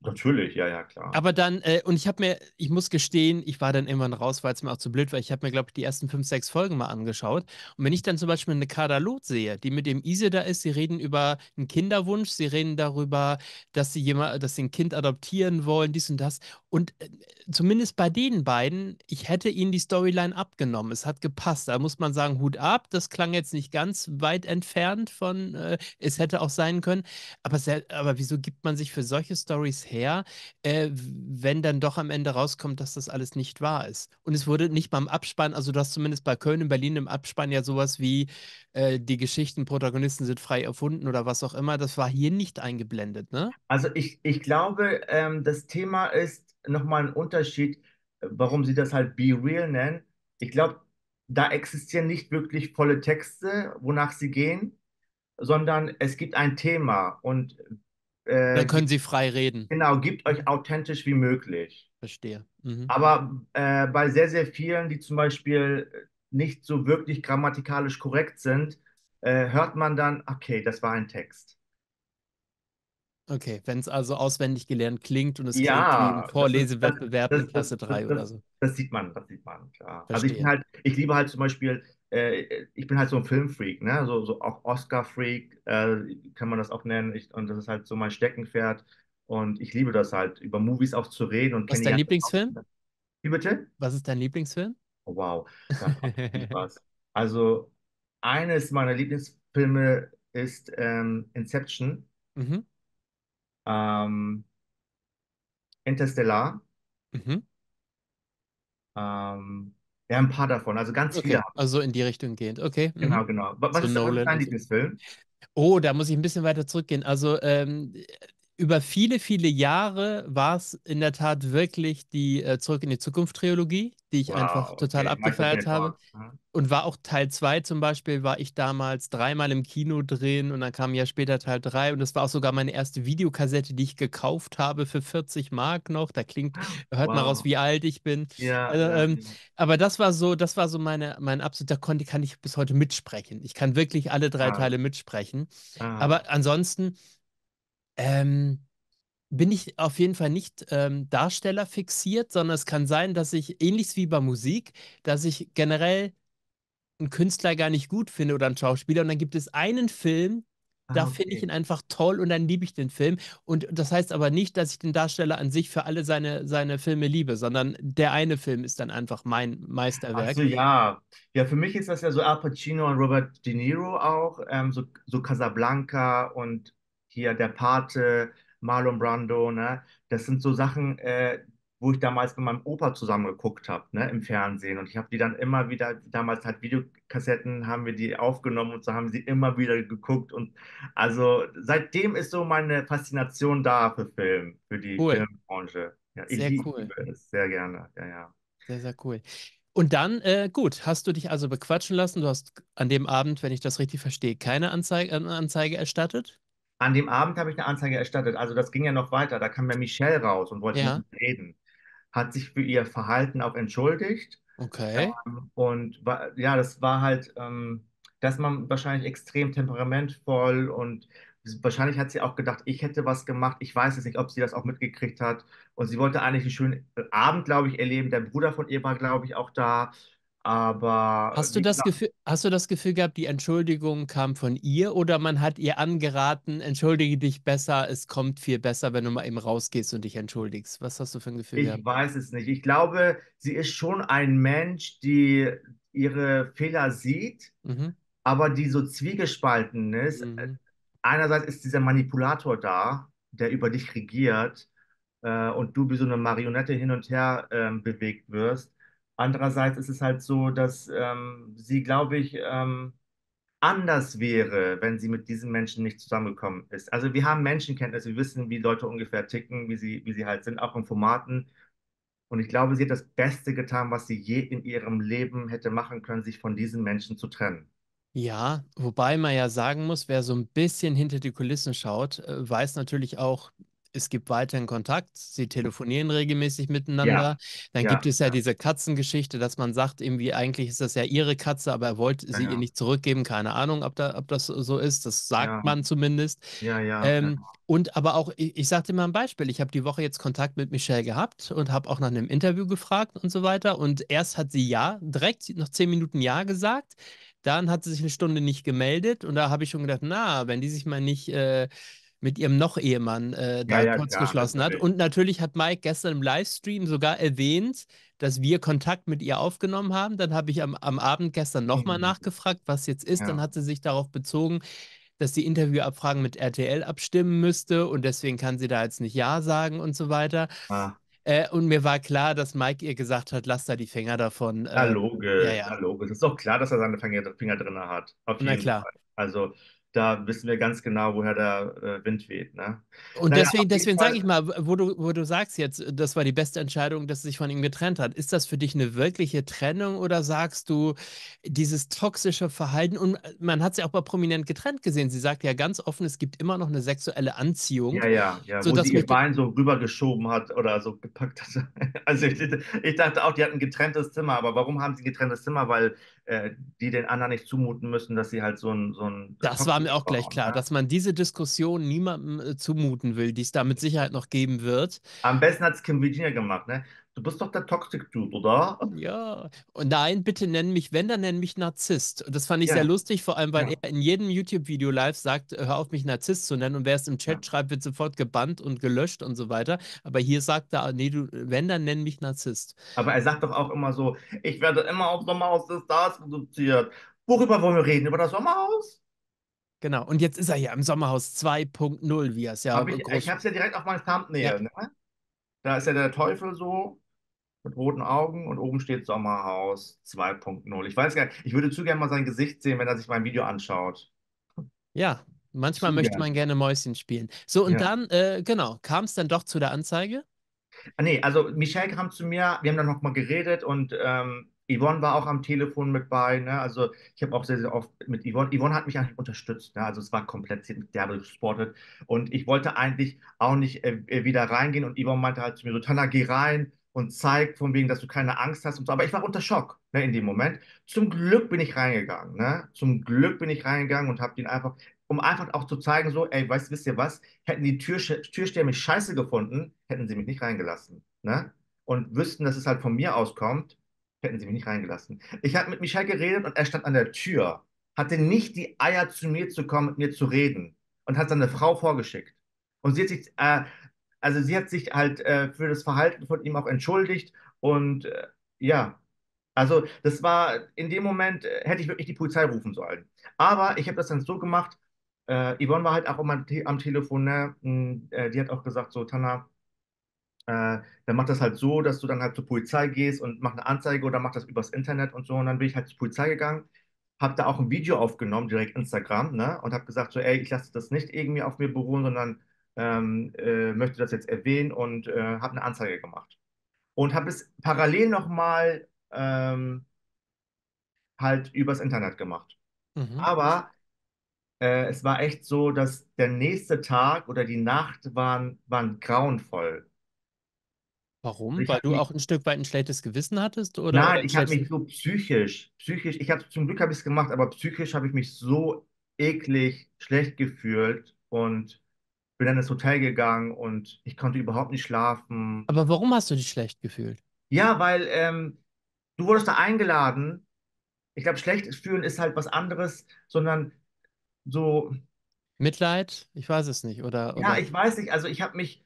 Natürlich, ja, ja, klar. Aber dann, äh, und ich habe mir, ich muss gestehen, ich war dann irgendwann raus, weil es mir auch zu blöd war. Ich habe mir, glaube ich, die ersten fünf, sechs Folgen mal angeschaut. Und wenn ich dann zum Beispiel eine Kader sehe, die mit dem Ise da ist, sie reden über einen Kinderwunsch, sie reden darüber, dass sie jemand, dass sie ein Kind adoptieren wollen, dies und das. Und äh, zumindest bei den beiden, ich hätte ihnen die Storyline abgenommen. Es hat gepasst. Da muss man sagen, Hut ab. Das klang jetzt nicht ganz weit entfernt von, äh, es hätte auch sein können. Aber, aber wieso gibt man sich für solche Stories her? äh, wenn dann doch am Ende rauskommt, dass das alles nicht wahr ist. Und es wurde nicht beim Abspann, also du hast zumindest bei Köln und Berlin im Abspann ja sowas wie äh, die Geschichten, Protagonisten sind frei erfunden oder was auch immer. Das war hier nicht eingeblendet, ne? Also ich, ich glaube, ähm, das Thema ist nochmal ein Unterschied, warum sie das halt Be Real nennen. Ich glaube, da existieren nicht wirklich volle Texte, wonach sie gehen, sondern es gibt ein Thema und äh, Dann können sie frei reden. genau, gibt euch authentisch wie möglich. Verstehe. Mhm. Aber äh, bei sehr, sehr vielen, die zum Beispiel nicht so wirklich grammatikalisch korrekt sind, äh, hört man dann, okay, das war ein Text. Okay, wenn es also auswendig gelernt klingt und es Ja, klingt wie ein das Vorlesewettbewerb das- in Klasse das- 3 das- oder so. Das sieht man, das sieht man, klar. Also ich bin Verstehe. halt, ich liebe halt zum Beispiel, äh, ich bin halt so ein Filmfreak, ne? So, so auch Oscar-Freak, äh, kann man das auch nennen. Ich, und das ist halt so mein Steckenpferd. Und ich liebe das halt, über Movies auch zu reden und Was ist dein die Lieblingsfilm? ganzen- Wie bitte? Was ist dein Lieblingsfilm? Oh, wow. Also, eines meiner Lieblingsfilme ist ähm, Inception, Mhm. Ähm, Interstellar, Mhm. ähm, ja, ein paar davon, also ganz Okay, viele. also in die Richtung gehend. Okay. Mhm. Genau, genau. Was, So ist, was ist Nolan dein und so. Lieblingsfilm? Oh, da muss ich ein bisschen weiter zurückgehen. Also ähm, über viele, viele Jahre war es in der Tat wirklich die äh, Zurück in die Zukunft-Trilogie, die ich einfach Wow, total okay. Abgefeiert habe. Ne? Und war auch Teil 2 zum Beispiel, war ich damals dreimal im Kino drin und dann kam ja später Teil 3 und das war auch sogar meine erste Videokassette, die ich gekauft habe für 40 Mark noch. Da klingt, hört mal raus, Wow. wie alt ich bin. Ja, Also, ähm, ja. aber das war so, das war so meine, mein absoluter, konnte, kann ich bis heute mitsprechen. Ich kann wirklich alle drei Ah. Teile mitsprechen. Ah. Aber ansonsten ähm, bin ich auf jeden Fall nicht ähm, Darsteller fixiert, sondern es kann sein, dass ich, ähnlich wie bei Musik, dass ich generell einen Künstler gar nicht gut finde oder einen Schauspieler. Und dann gibt es einen Film, da Ah, finde ich okay. ihn einfach toll und dann liebe ich den Film. Und das heißt aber nicht, dass ich den Darsteller an sich für alle seine, seine Filme liebe, sondern der eine Film ist dann einfach mein Meisterwerk. so, ja. Ja, für mich ist das ja so Al Pacino und Robert De Niro auch, ähm, so, so Casablanca und hier der Pate, Marlon Brando, ne? Das sind so Sachen, äh, wo ich damals mit meinem Opa zusammen geguckt habe, ne, im Fernsehen. Und ich habe die dann immer wieder, damals halt Videokassetten, haben wir die aufgenommen und so haben sie immer wieder geguckt. Und also seitdem ist so meine Faszination da für Film, für die Cool. Filmbranche. Ja, Sehr cool. sehr gerne, ja, ja. Sehr, sehr cool. Und dann, äh, gut, hast du dich also bequatschen lassen? Du hast an dem Abend, wenn ich das richtig verstehe, keine Anzeige, äh, Anzeige erstattet? An dem Abend habe ich eine Anzeige erstattet. Also das ging ja noch weiter. Da kam ja Michelle raus und wollte Ja. mit reden. Hat sich für ihr Verhalten auch entschuldigt. Okay. Und war, ja, das war halt, ähm, dass man wahrscheinlich extrem temperamentvoll und wahrscheinlich hat sie auch gedacht, ich hätte was gemacht. Ich weiß jetzt nicht, ob sie das auch mitgekriegt hat. Und sie wollte eigentlich einen schönen Abend, glaube ich, erleben. Der Bruder von ihr war, glaube ich, auch da. Aber Hast du wie das Gefühl, hast du das Gefühl gehabt, die Entschuldigung kam von ihr oder man hat ihr angeraten, entschuldige dich besser, es kommt viel besser, wenn du mal eben rausgehst und dich entschuldigst? Was hast du für ein Gefühl Ich gehabt? weiß es nicht. Ich glaube, sie ist schon ein Mensch, die ihre Fehler sieht, Mhm. aber die so zwiegespalten ist. Mhm. Einerseits ist dieser Manipulator da, der über dich regiert, äh, und du wie so eine Marionette hin und her ähm, bewegt wirst. Andererseits ist es halt so, dass ähm, sie, glaube ich, ähm, anders wäre, wenn sie mit diesen Menschen nicht zusammengekommen ist. Also wir haben Menschenkenntnis, wir wissen, wie Leute ungefähr ticken, wie sie, wie sie halt sind, auch in Formaten. Und ich glaube, sie hat das Beste getan, was sie je in ihrem Leben hätte machen können, sich von diesen Menschen zu trennen. Ja, wobei man ja sagen muss, wer so ein bisschen hinter die Kulissen schaut, äh, weiß natürlich auch, es gibt weiterhin Kontakt, sie telefonieren regelmäßig miteinander. Dann ja, gibt es ja, ja. diese Katzengeschichte, dass man sagt, irgendwie eigentlich ist das ja ihre Katze, aber er wollte sie ja. ihr nicht zurückgeben. Keine Ahnung, ob, da, ob das so ist. Das sagt Ja. man zumindest. Ja, ja. Ähm, und aber auch, ich, ich sage dir mal ein Beispiel. Ich habe die Woche jetzt Kontakt mit Michelle gehabt und habe auch nach einem Interview gefragt und so weiter. Und erst hat sie ja, direkt nach zehn Minuten ja gesagt. Dann hat sie sich eine Stunde nicht gemeldet. Und da habe ich schon gedacht, na, wenn die sich mal nicht äh, mit ihrem Noch-Ehemann äh, da Ja, ja, kurz klar, geschlossen hat. Und natürlich hat Mike gestern im Livestream sogar erwähnt, dass wir Kontakt mit ihr aufgenommen haben. Dann habe ich am, am Abend gestern nochmal Mhm. nachgefragt, was jetzt ist. Dann Ja. hat sie sich darauf bezogen, dass die Interviewabfragen mit RTL abstimmen müsste und deswegen kann sie da jetzt nicht Ja sagen und so weiter. Ah, Äh, und mir war klar, dass Mike ihr gesagt hat, lass da die Finger davon. Äh, logisch, ja, ja. logisch. Ist doch klar, dass er seine Finger, Finger drin hat. Auf Na klar. Fall. Also, da wissen wir ganz genau, woher der äh, Wind weht, ne? Und Naja, deswegen, deswegen sage ich mal, wo du, wo du sagst jetzt, das war die beste Entscheidung, dass sie sich von ihm getrennt hat. Ist das für dich eine wirkliche Trennung oder sagst du, dieses toxische Verhalten, und man hat sie auch bei Prominent getrennt gesehen. Sie sagt ja ganz offen, es gibt immer noch eine sexuelle Anziehung. Ja, ja, ja. So, Wo dass sie ihr Bein so rübergeschoben hat oder so gepackt hat. Also ich, ich dachte auch, die hatten ein getrenntes Zimmer, aber warum haben sie ein getrenntes Zimmer? Weil äh, die den anderen nicht zumuten müssen, dass sie halt so ein, so ein Das war mir auch gleich klar, ne? dass man diese Diskussion niemandem äh, zumuten will, die es da mit Sicherheit noch geben wird. Am besten hat es Kim Virginia gemacht, ne? Du bist doch der Toxic Dude, oder? Ja, und nein, bitte nenn mich, wenn, dann nenn mich Narzisst. Und das fand ich Ja. sehr lustig, vor allem, weil Ja. er in jedem YouTube-Video live sagt, hör auf, mich Narzisst zu nennen. Und wer es im Chat Ja. schreibt, wird sofort gebannt und gelöscht und so weiter. Aber hier sagt er, nee, du, wenn, dann nenn mich Narzisst. Aber er sagt doch auch immer so, ich werde immer auf Sommerhaus des Stars reduziert. Worüber wollen wir reden? Über das Sommerhaus? Genau. Und jetzt ist er hier im Sommerhaus 2.0, wie er es ja Hab ich ich habe es ja direkt auf meinem Thumbnail. Ne? Da ist ja der Teufel so mit roten Augen und oben steht Sommerhaus 2.0. Ich weiß gar nicht, ich würde zu gerne mal sein Gesicht sehen, wenn er sich mein Video anschaut. ja, manchmal Zu möchte gern. man gerne Mäuschen spielen. So, und Ja. dann, äh, genau, kam es dann doch zu der Anzeige? Ah, nee, also Michelle kam zu mir, wir haben dann nochmal geredet und ähm, Yvonne war auch am Telefon mit bei. Ne? Also ich habe auch sehr, sehr oft mit Yvonne, Yvonne hat mich eigentlich unterstützt. Ne? Also es war komplett derbe gesportet und ich wollte eigentlich auch nicht äh, wieder reingehen und Yvonne meinte halt zu mir so, Tana, geh rein und zeig von wegen, dass du keine Angst hast und so. Aber ich war unter Schock ne, in dem Moment. Zum Glück bin ich reingegangen. Ne? Zum Glück bin ich reingegangen und habe ihn einfach, um einfach auch zu zeigen, so, ey, weißt, wisst ihr was? Hätten die Tür, Türsteher mich scheiße gefunden, hätten sie mich nicht reingelassen. Ne? Und wüssten, dass es halt von mir auskommt, hätten sie mich nicht reingelassen. Ich habe mit Michel geredet und er stand an der Tür, hatte nicht die Eier, zu mir zu kommen, mit mir zu reden und hat seine Frau vorgeschickt. Und sie hat sich, äh, also sie hat sich halt äh, für das Verhalten von ihm auch entschuldigt und äh, ja, also das war in dem Moment äh, hätte ich wirklich die Polizei rufen sollen. Aber ich habe das dann so gemacht. Äh, Yvonne war halt auch immer am, Te am Telefon. Ne? Mm, äh, die hat auch gesagt so, Tana, äh, dann mach das halt so, dass du dann halt zur Polizei gehst und mach eine Anzeige oder mach das übers Internet und so. Und dann bin ich halt zur Polizei gegangen, habe da auch ein Video aufgenommen, direkt Instagram, ne? Und habe gesagt so, ey, ich lasse das nicht irgendwie auf mir beruhen, sondern ähm, äh, möchte das jetzt erwähnen und äh, habe eine Anzeige gemacht. Und habe es parallel nochmal ähm, halt übers Internet gemacht. Mhm. Aber äh, es war echt so, dass der nächste Tag oder die Nacht waren, waren grauenvoll. Warum? Ich Weil du mich- auch ein Stück weit ein schlechtes Gewissen hattest? Oder, Nein, ich habe mich so psychisch, psychisch, ich habe zum Glück habe ich es gemacht, aber psychisch habe ich mich so eklig schlecht gefühlt und bin dann ins Hotel gegangen und ich konnte überhaupt nicht schlafen. Aber warum hast du dich schlecht gefühlt? Ja, weil ähm, du wurdest da eingeladen. Ich glaube, schlecht fühlen ist halt was anderes, sondern so, Mitleid? Ich weiß es nicht. Oder, ja, oder? ich weiß nicht, also ich habe mich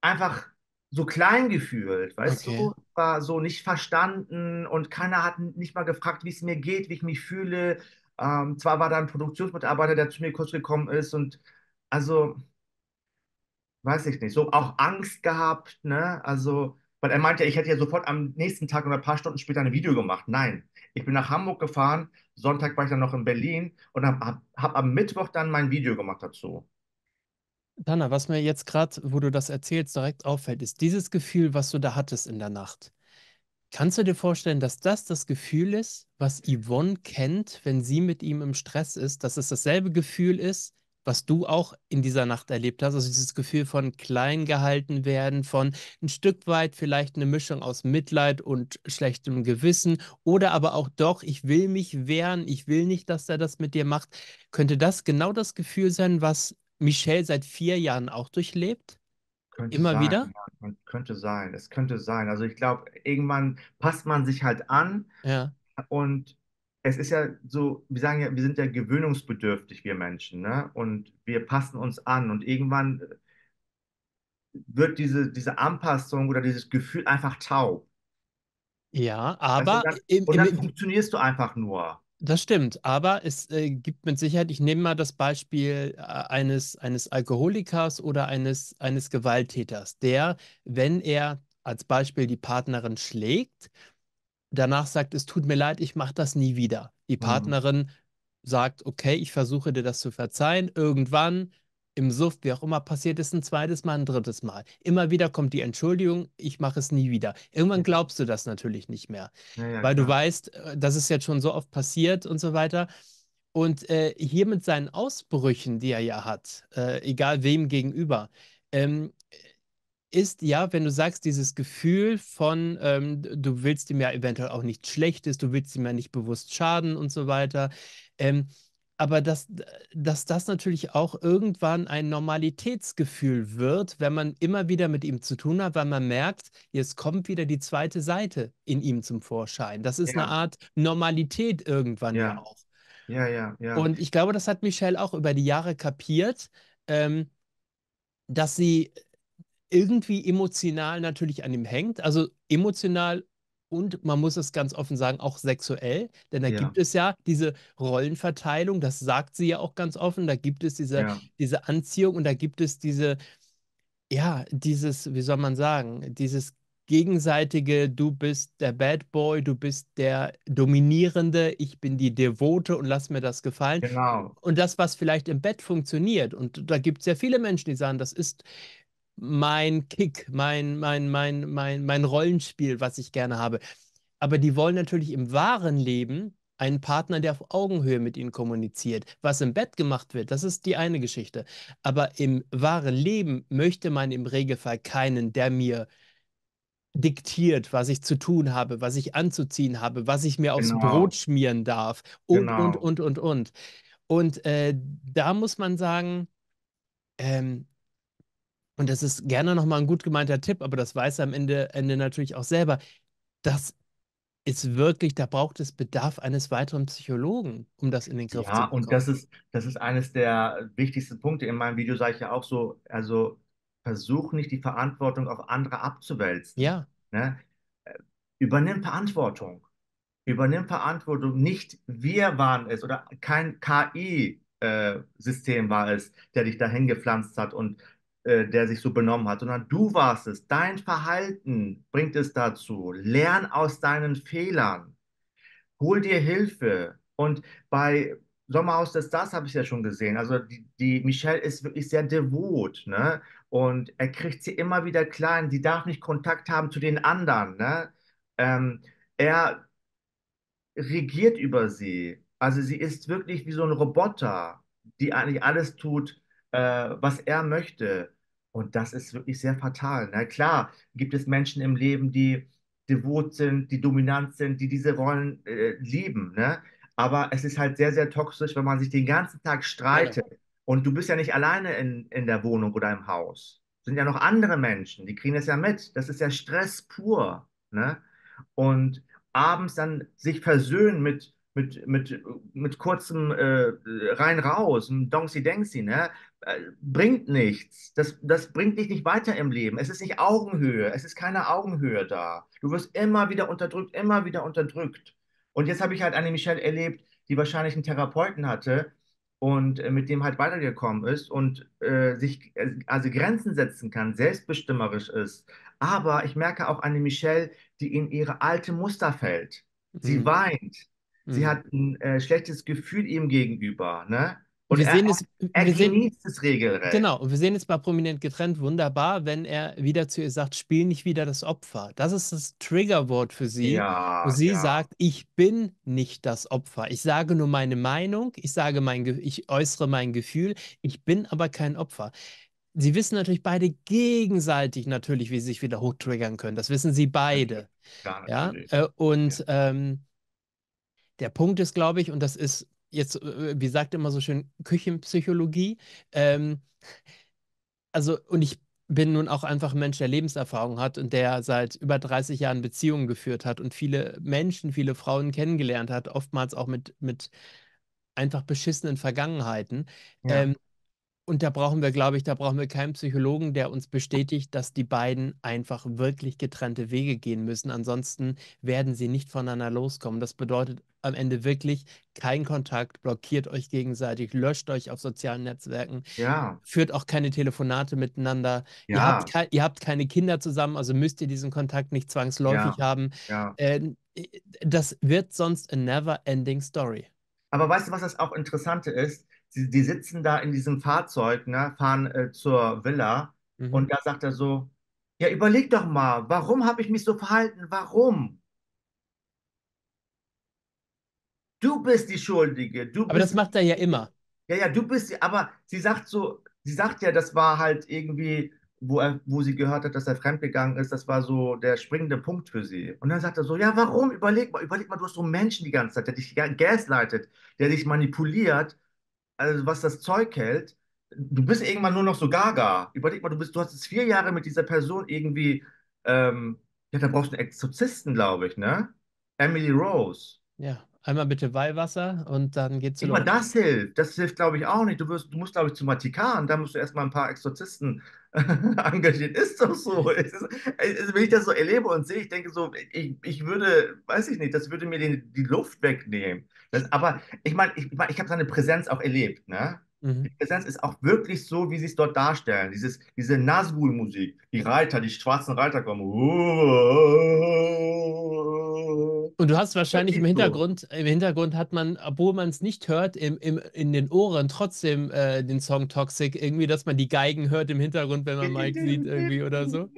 einfach so klein gefühlt, weißt Okay. du? War so nicht verstanden und keiner hat nicht mal gefragt, wie es mir geht, wie ich mich fühle. Ähm, zwar war da ein Produktionsmitarbeiter, der zu mir kurz gekommen ist und also, weiß ich nicht, so auch Angst gehabt, ne? Also, weil er meinte, ich hätte ja sofort am nächsten Tag oder ein paar Stunden später ein Video gemacht. Nein, ich bin nach Hamburg gefahren, Sonntag war ich dann noch in Berlin und habe hab, hab am Mittwoch dann mein Video gemacht dazu. Dana, was mir jetzt gerade, wo du das erzählst, direkt auffällt, ist dieses Gefühl, was du da hattest in der Nacht. Kannst du dir vorstellen, dass das das Gefühl ist, was Yvonne kennt, wenn sie mit ihm im Stress ist, dass es dasselbe Gefühl ist, was du auch in dieser Nacht erlebt hast. Also dieses Gefühl von klein gehalten werden, von ein Stück weit vielleicht eine Mischung aus Mitleid und schlechtem Gewissen oder aber auch doch, ich will mich wehren, ich will nicht, dass er das mit dir macht. Könnte das genau das Gefühl sein, was Michelle seit vier Jahren auch durchlebt? Könnte Immer sein, wieder? ja, kön- könnte sein. Es könnte sein. Also ich glaube, irgendwann passt man sich halt an Ja. und es ist ja so, wir sagen ja, wir sind ja gewöhnungsbedürftig, wir Menschen, ne? Und wir passen uns an und irgendwann wird diese, diese Anpassung oder dieses Gefühl einfach taub. Ja, Weißt du, aber und dann, im, und dann im, funktionierst du einfach nur. Das stimmt, aber es äh, gibt mit Sicherheit, ich nehme mal das Beispiel äh, eines, eines Alkoholikers oder eines, eines Gewalttäters, der, wenn er als Beispiel die Partnerin schlägt, danach sagt, es tut mir leid, ich mache das nie wieder. Die Mhm. Partnerin sagt, okay, ich versuche dir das zu verzeihen. Irgendwann im Suff, wie auch immer, passiert es ein zweites Mal, ein drittes Mal. Immer wieder kommt die Entschuldigung, ich mache es nie wieder. Irgendwann glaubst du das natürlich nicht mehr Ja, ja, weil du klar. weißt, äh, das ist jetzt schon so oft passiert und so weiter. Und äh, hier mit seinen Ausbrüchen, die er ja hat, äh, egal wem gegenüber, ähm, ist ja, wenn du sagst, dieses Gefühl von, ähm, du willst ihm ja eventuell auch nichts Schlechtes, du willst ihm ja nicht bewusst schaden und so weiter. Ähm, aber dass, dass das natürlich auch irgendwann ein Normalitätsgefühl wird, wenn man immer wieder mit ihm zu tun hat, weil man merkt, jetzt kommt wieder die zweite Seite in ihm zum Vorschein. Das ist eine Ja, Art Normalität irgendwann ja ja, auch. ja, ja, ja. Und ich glaube, das hat Michelle auch über die Jahre kapiert, ähm, dass sie irgendwie emotional natürlich an ihm hängt. Also emotional und man muss es ganz offen sagen, auch sexuell. Denn da Ja, gibt es ja diese Rollenverteilung, das sagt sie ja auch ganz offen. Da gibt es diese, ja, diese Anziehung und da gibt es diese, ja, dieses, wie soll man sagen, dieses gegenseitige, du bist der Bad Boy, du bist der Dominierende, ich bin die Devote und lass mir das gefallen. genau. Und das, was vielleicht im Bett funktioniert. Und da gibt es ja viele Menschen, die sagen, das ist mein Kick, mein, mein, mein, mein, mein Rollenspiel, was ich gerne habe. Aber die wollen natürlich im wahren Leben einen Partner, der auf Augenhöhe mit ihnen kommuniziert. Was im Bett gemacht wird, das ist die eine Geschichte. Aber im wahren Leben möchte man im Regelfall keinen, der mir diktiert, was ich zu tun habe, was ich anzuziehen habe, was ich mir aufs Genau, Brot schmieren darf und, und, genau. und, und, und. Und äh, da muss man sagen, ähm, und das ist gerne nochmal ein gut gemeinter Tipp, aber das weiß er am Ende, Ende natürlich auch selber, das ist wirklich, da braucht es Bedarf eines weiteren Psychologen, um das in den Griff Ja, zu und das bekommen. ist, das ist eines der wichtigsten Punkte. In meinem Video sage ich ja auch so, also versuch nicht die Verantwortung auf andere abzuwälzen. Ja, Ne? Äh, Übernimm Verantwortung. Übernimm Verantwortung. Nicht wir waren es oder kein KI-System war es, der dich dahin gepflanzt hat und äh, der sich so benommen hat, sondern du warst es. Dein Verhalten bringt es dazu. Lern aus deinen Fehlern. Hol dir Hilfe. Und bei Sommerhaus der Stars habe ich ja schon gesehen. Also die, die Michelle ist wirklich sehr devot, ne? Und er kriegt sie immer wieder klein. Sie darf nicht Kontakt haben zu den anderen, ne? Ähm, er regiert über sie. Also sie ist wirklich wie so ein Roboter, die eigentlich alles tut, äh, was er möchte. Und das ist wirklich sehr fatal. Na klar, gibt es Menschen im Leben, die devot sind, die dominant sind, die diese Rollen äh, lieben, ne? Aber es ist halt sehr, sehr toxisch, wenn man sich den ganzen Tag streitet. genau. Und du bist ja nicht alleine in, in der Wohnung oder im Haus. Es sind ja noch andere Menschen, die kriegen das ja mit. Das ist ja Stress pur, ne? Und abends dann sich versöhnen mit, mit, mit, mit kurzem äh, rein raus, ein Dongsi-Dengsi, ne? Äh, bringt nichts. Das, das bringt dich nicht weiter im Leben. Es ist nicht Augenhöhe. Es ist keine Augenhöhe da. Du wirst immer wieder unterdrückt, immer wieder unterdrückt. Und jetzt habe ich halt eine Michelle erlebt, die wahrscheinlich einen Therapeuten hatte und äh, mit dem halt weitergekommen ist und äh, sich äh, also Grenzen setzen kann, selbstbestimmerisch ist. Aber ich merke auch eine Michelle, die in ihre alte Muster fällt. Sie Mhm. weint. Sie Mhm. hat ein schlechtes Gefühl ihm gegenüber, ne? Und wir er, sehen es, er wir sehen, genießt es regelrecht. Genau, und wir sehen es bei Prominent getrennt wunderbar, wenn er wieder zu ihr sagt, spiel nicht wieder das Opfer. Das ist das Triggerwort für sie, Ja, wo sie ja. sagt, ich bin nicht das Opfer. Ich sage nur meine Meinung, ich sage mein, ich äußere mein Gefühl, ich bin aber kein Opfer. Sie wissen natürlich beide gegenseitig natürlich, wie sie sich wieder hochtriggern können. Das wissen sie beide. Ja, Ja, äh, und ähm, der Punkt ist, glaube ich, und das ist jetzt, äh, wie sagt immer so schön, Küchenpsychologie. Ähm, also, und ich bin nun auch einfach ein Mensch, der Lebenserfahrung hat und der seit über 30 Jahren Beziehungen geführt hat und viele Menschen, viele Frauen kennengelernt hat, oftmals auch mit, mit einfach beschissenen Vergangenheiten. Ja. Ähm, und da brauchen wir, glaube ich, da brauchen wir keinen Psychologen, der uns bestätigt, dass die beiden einfach wirklich getrennte Wege gehen müssen. Ansonsten werden sie nicht voneinander loskommen. Das bedeutet am Ende wirklich kein Kontakt, blockiert euch gegenseitig, löscht euch auf sozialen Netzwerken, Ja, führt auch keine Telefonate miteinander. Ihr ja, habt, kei- ihr habt keine Kinder zusammen, also müsst ihr diesen Kontakt nicht zwangsläufig Ja. haben. ja. Äh, das wird sonst a never-ending story. Aber weißt du, was das auch Interessante ist? Die, die sitzen da in diesem Fahrzeug, ne, fahren äh, zur Villa Mhm. und da sagt er so, ja, überleg doch mal, warum habe ich mich so verhalten? Warum? Du bist die Schuldige. Du Aber das macht er ja immer. Ja, ja, du bist, die- aber sie sagt so, sie sagt ja, das war halt irgendwie, wo er, wo sie gehört hat, dass er fremdgegangen ist, das war so der springende Punkt für sie. Und dann sagt er so, ja, warum? Überleg mal, überleg mal, du hast so einen Menschen die ganze Zeit, der dich ga- gaslightet, der dich manipuliert, also was das Zeug hält. Du bist irgendwann nur noch so gaga. Überleg mal, du bist, du hast jetzt vier Jahre mit dieser Person irgendwie, ähm, ja, da brauchst du einen Exorzisten, glaube ich, ne? Emily Rose. Ja, einmal bitte Weihwasser und dann geht's los. das hilft. Das hilft, glaube ich, auch nicht. Du wirst, du musst, glaube ich, zum Vatikan. Da musst du erstmal ein paar Exorzisten engagieren. Ist doch so. Ist, es, wenn ich das so erlebe und sehe, ich denke so, ich, ich würde, weiß ich nicht, das würde mir die, die Luft wegnehmen. Das, aber ich meine, ich, ich, mein, ich habe seine Präsenz auch erlebt. Ne? Mhm. Die Präsenz ist auch wirklich so, wie sie es dort darstellen. Dieses, diese Nazgul-Musik, die Reiter, die schwarzen Reiter kommen. Und du hast wahrscheinlich im. Hintergrund, im Hintergrund hat man, obwohl man es nicht hört, im, im, in den Ohren trotzdem äh, den Song Toxic, irgendwie, dass man die Geigen hört im Hintergrund, wenn man Mike sieht, irgendwie oder so.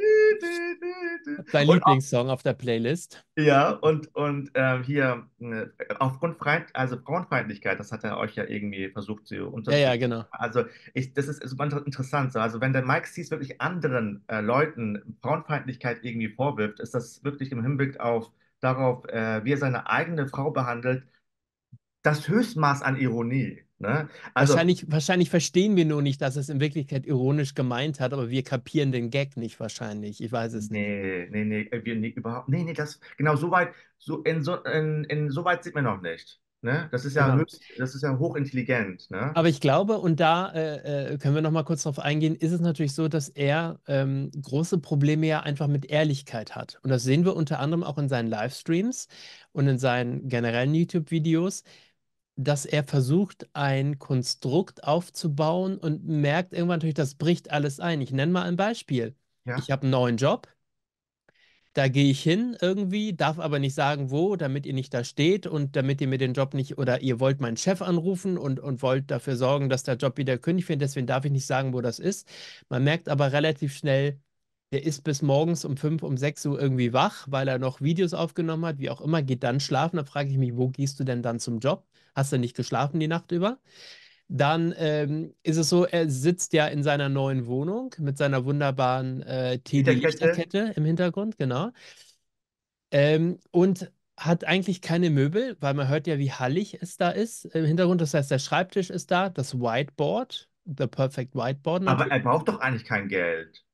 Dein Lieblingssong auf der Playlist. ja, und, und ähm, hier, äh, aufgrund Freind also Frauenfeindlichkeit, das hat er euch ja irgendwie versucht zu Ja, untersuchen. ja, genau. Also, ich, das ist super inter- interessant. So. Also, wenn der Mike Cees wirklich anderen äh, Leuten Frauenfeindlichkeit irgendwie vorwirft, ist das wirklich im Hinblick auf darauf, äh, wie er seine eigene Frau behandelt, das Höchstmaß an Ironie. Ne? Also, Wahrscheinlich, wahrscheinlich verstehen wir nur nicht, dass es in Wirklichkeit ironisch gemeint hat, aber wir kapieren den Gag nicht wahrscheinlich. Ich weiß es nicht. nee, nee, nee, äh, wir, nee, überhaupt, nee, nee, das, genau, so weit, so, in, so, in, in, so weit sind wir noch nicht. Ne? Das ist ja Genau. höchst, das ist ja hochintelligent. Ne? Aber ich glaube, und da äh, äh, können wir noch mal kurz drauf eingehen, ist es natürlich so, dass er ähm, große Probleme ja einfach mit Ehrlichkeit hat. Und das sehen wir unter anderem auch in seinen Livestreams und in seinen generellen YouTube-Videos, dass er versucht, ein Konstrukt aufzubauen und merkt irgendwann natürlich, das bricht alles ein. Ich nenne mal ein Beispiel. Ja. Ich habe einen neuen Job. Da gehe ich hin irgendwie, darf aber nicht sagen, wo, damit ihr nicht da steht und damit ihr mir den Job nicht, oder ihr wollt meinen Chef anrufen und, und wollt dafür sorgen, dass der Job wieder kündigt wird, deswegen darf ich nicht sagen, wo das ist. Man merkt aber relativ schnell, der ist bis morgens um 5, um 6 Uhr irgendwie wach, weil er noch Videos aufgenommen hat, wie auch immer, geht dann schlafen. Da frage ich mich, wo gehst du denn dann zum Job? Hast du nicht geschlafen die Nacht über? Dann ähm, ist es so, er sitzt ja in seiner neuen Wohnung mit seiner wunderbaren äh, Lichterkette. TD-Lichterkette im Hintergrund, genau. Ähm, und hat eigentlich keine Möbel, weil man hört ja, wie hallig es da ist im Hintergrund. Das heißt, der Schreibtisch ist da, das Whiteboard, the perfect Whiteboard Aber natürlich. er braucht doch eigentlich kein Geld.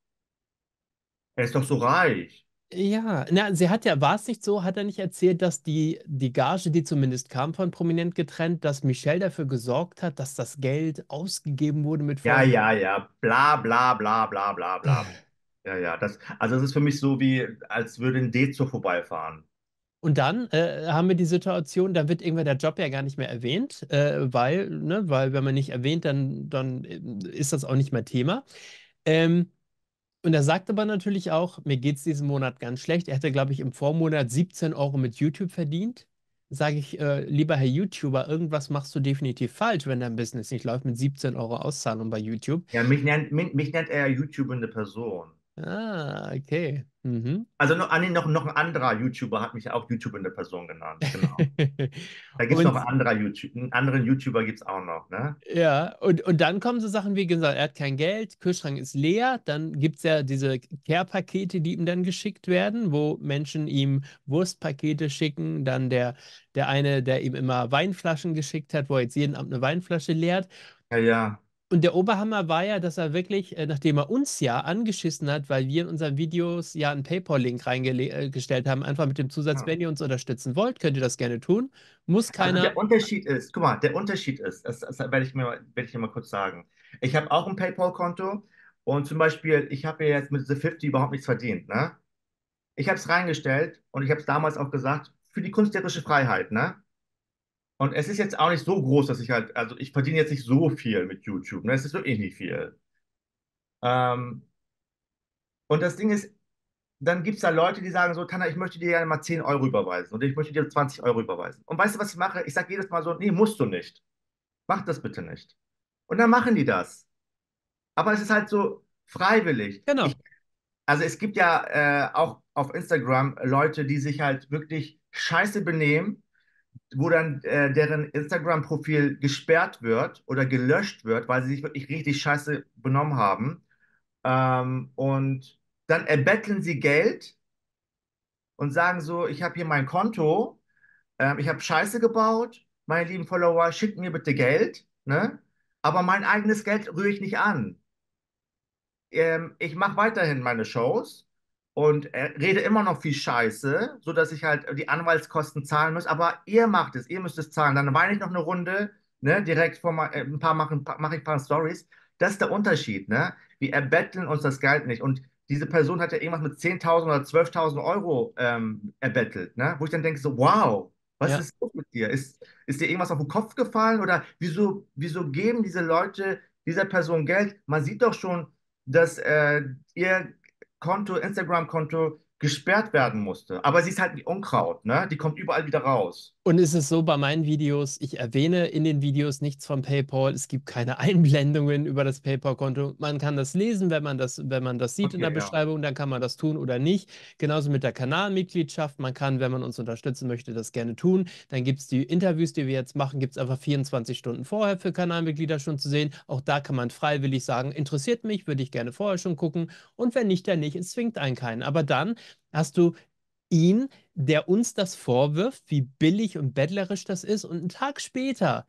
Er ist doch so reich. Ja, na, sie hat ja, war es nicht so, hat er nicht erzählt, dass die, die Gage, die zumindest kam von Prominent getrennt, dass Michelle dafür gesorgt hat, dass das Geld ausgegeben wurde mit Ja, Vorsicht. ja, ja, bla, bla, bla, bla, bla, bla. Ja, ja, das, also es ist für mich so wie, als würde ein D-Zug vorbeifahren. Und dann äh, haben wir die Situation, da wird irgendwann der Job ja gar nicht mehr erwähnt, äh, weil, ne, weil wenn man nicht erwähnt, dann, dann äh, ist das auch nicht mehr Thema. Ähm, und er sagt aber natürlich auch, mir geht es diesen Monat ganz schlecht. Er hätte, glaube ich, im Vormonat 17 Euro mit YouTube verdient. sage ich, äh, lieber Herr YouTuber, irgendwas machst du definitiv falsch, wenn dein Business nicht läuft mit 17 Euro Auszahlung bei YouTube. Ja, mich nennt, mich, mich nennt er YouTubende Person. Ah, okay. Mhm. Also noch, ah, noch, noch ein anderer YouTuber hat mich auch YouTubende Person genannt. Genau. Da gibt es noch einen, anderer YouTube, einen anderen YouTuber gibt es auch noch, ne? Ja, und, und dann kommen so Sachen wie gesagt, er hat kein Geld, Kühlschrank ist leer, dann gibt es ja diese Care-Pakete, die ihm dann geschickt werden, wo Menschen ihm Wurstpakete schicken, dann der, der eine, der ihm immer Weinflaschen geschickt hat, wo er jetzt jeden Abend eine Weinflasche leert. Ja, ja. Und der Oberhammer war ja, dass er wirklich, äh, nachdem er uns ja angeschissen hat, weil wir in unseren Videos ja einen PayPal-Link reingestellt haben, einfach mit dem Zusatz, Ja. wenn ihr uns unterstützen wollt, könnt ihr das gerne tun. Muss Also keiner. der Unterschied ist, guck mal, der Unterschied ist, das, das werde ich mir, werde ich mal kurz sagen. Ich habe auch ein PayPal-Konto und zum Beispiel, ich habe ja jetzt mit The 50 überhaupt nichts verdient, ne? Ich habe es reingestellt und ich habe es damals auch gesagt, für die künstlerische Freiheit, ne? Und es ist jetzt auch nicht so groß, dass ich halt, also ich verdiene jetzt nicht so viel mit YouTube, ne? Es ist wirklich nicht viel. Ähm, und das Ding ist, dann gibt es da Leute, die sagen so, Tanner, ich möchte dir ja mal 10 Euro überweisen oder ich möchte dir 20 Euro überweisen. Und weißt du, was ich mache? Ich sage jedes Mal so, nee, musst du nicht. Mach das bitte nicht. Und dann machen die das. Aber es ist halt so freiwillig. Genau. Ich, also es gibt ja äh, auch auf Instagram Leute, die sich halt wirklich scheiße benehmen, wo dann äh, deren Instagram-Profil gesperrt wird oder gelöscht wird, weil sie sich wirklich richtig scheiße benommen haben. Ähm, und dann erbetteln sie Geld und sagen so, ich habe hier mein Konto, ähm, ich habe Scheiße gebaut, meine lieben Follower, schickt mir bitte Geld, ne? Aber mein eigenes Geld rühre ich nicht an. Ähm, ich mache weiterhin meine Shows und rede immer noch viel Scheiße, sodass ich halt die Anwaltskosten zahlen muss. Aber ihr macht es, ihr müsst es zahlen. Dann weine ich noch eine Runde, ne? Direkt vor äh, ein paar machen, mache ich ein paar Stories. Das ist der Unterschied, ne? Wir erbetteln uns das Geld nicht. Und diese Person hat ja irgendwas mit 10.000 oder 12.000 Euro ähm, erbettelt, ne? Wo ich dann denke so, wow, was Ja. ist los mit dir? Ist, ist dir irgendwas auf den Kopf gefallen oder wieso, wieso geben diese Leute dieser Person Geld? Man sieht doch schon, dass äh, ihr Konto, Instagram-Konto gesperrt werden musste. Aber sie ist halt wie Unkraut, ne? Die kommt überall wieder raus. Und es ist so bei meinen Videos, ich erwähne in den Videos nichts von PayPal. Es gibt keine Einblendungen über das PayPal-Konto. Man kann das lesen, wenn man das, wenn man das sieht in Okay, der ja. Beschreibung, dann kann man das tun oder nicht. Genauso mit der Kanalmitgliedschaft. Man kann, wenn man uns unterstützen möchte, das gerne tun. Dann gibt es die Interviews, die wir jetzt machen, gibt es einfach 24 Stunden vorher für Kanalmitglieder schon zu sehen. Auch da kann man freiwillig sagen, interessiert mich, würde ich gerne vorher schon gucken. Und wenn nicht, dann nicht. Es zwingt einen keinen. Aber dann hast du ihn, der uns das vorwirft, wie billig und bettlerisch das ist. Und einen Tag später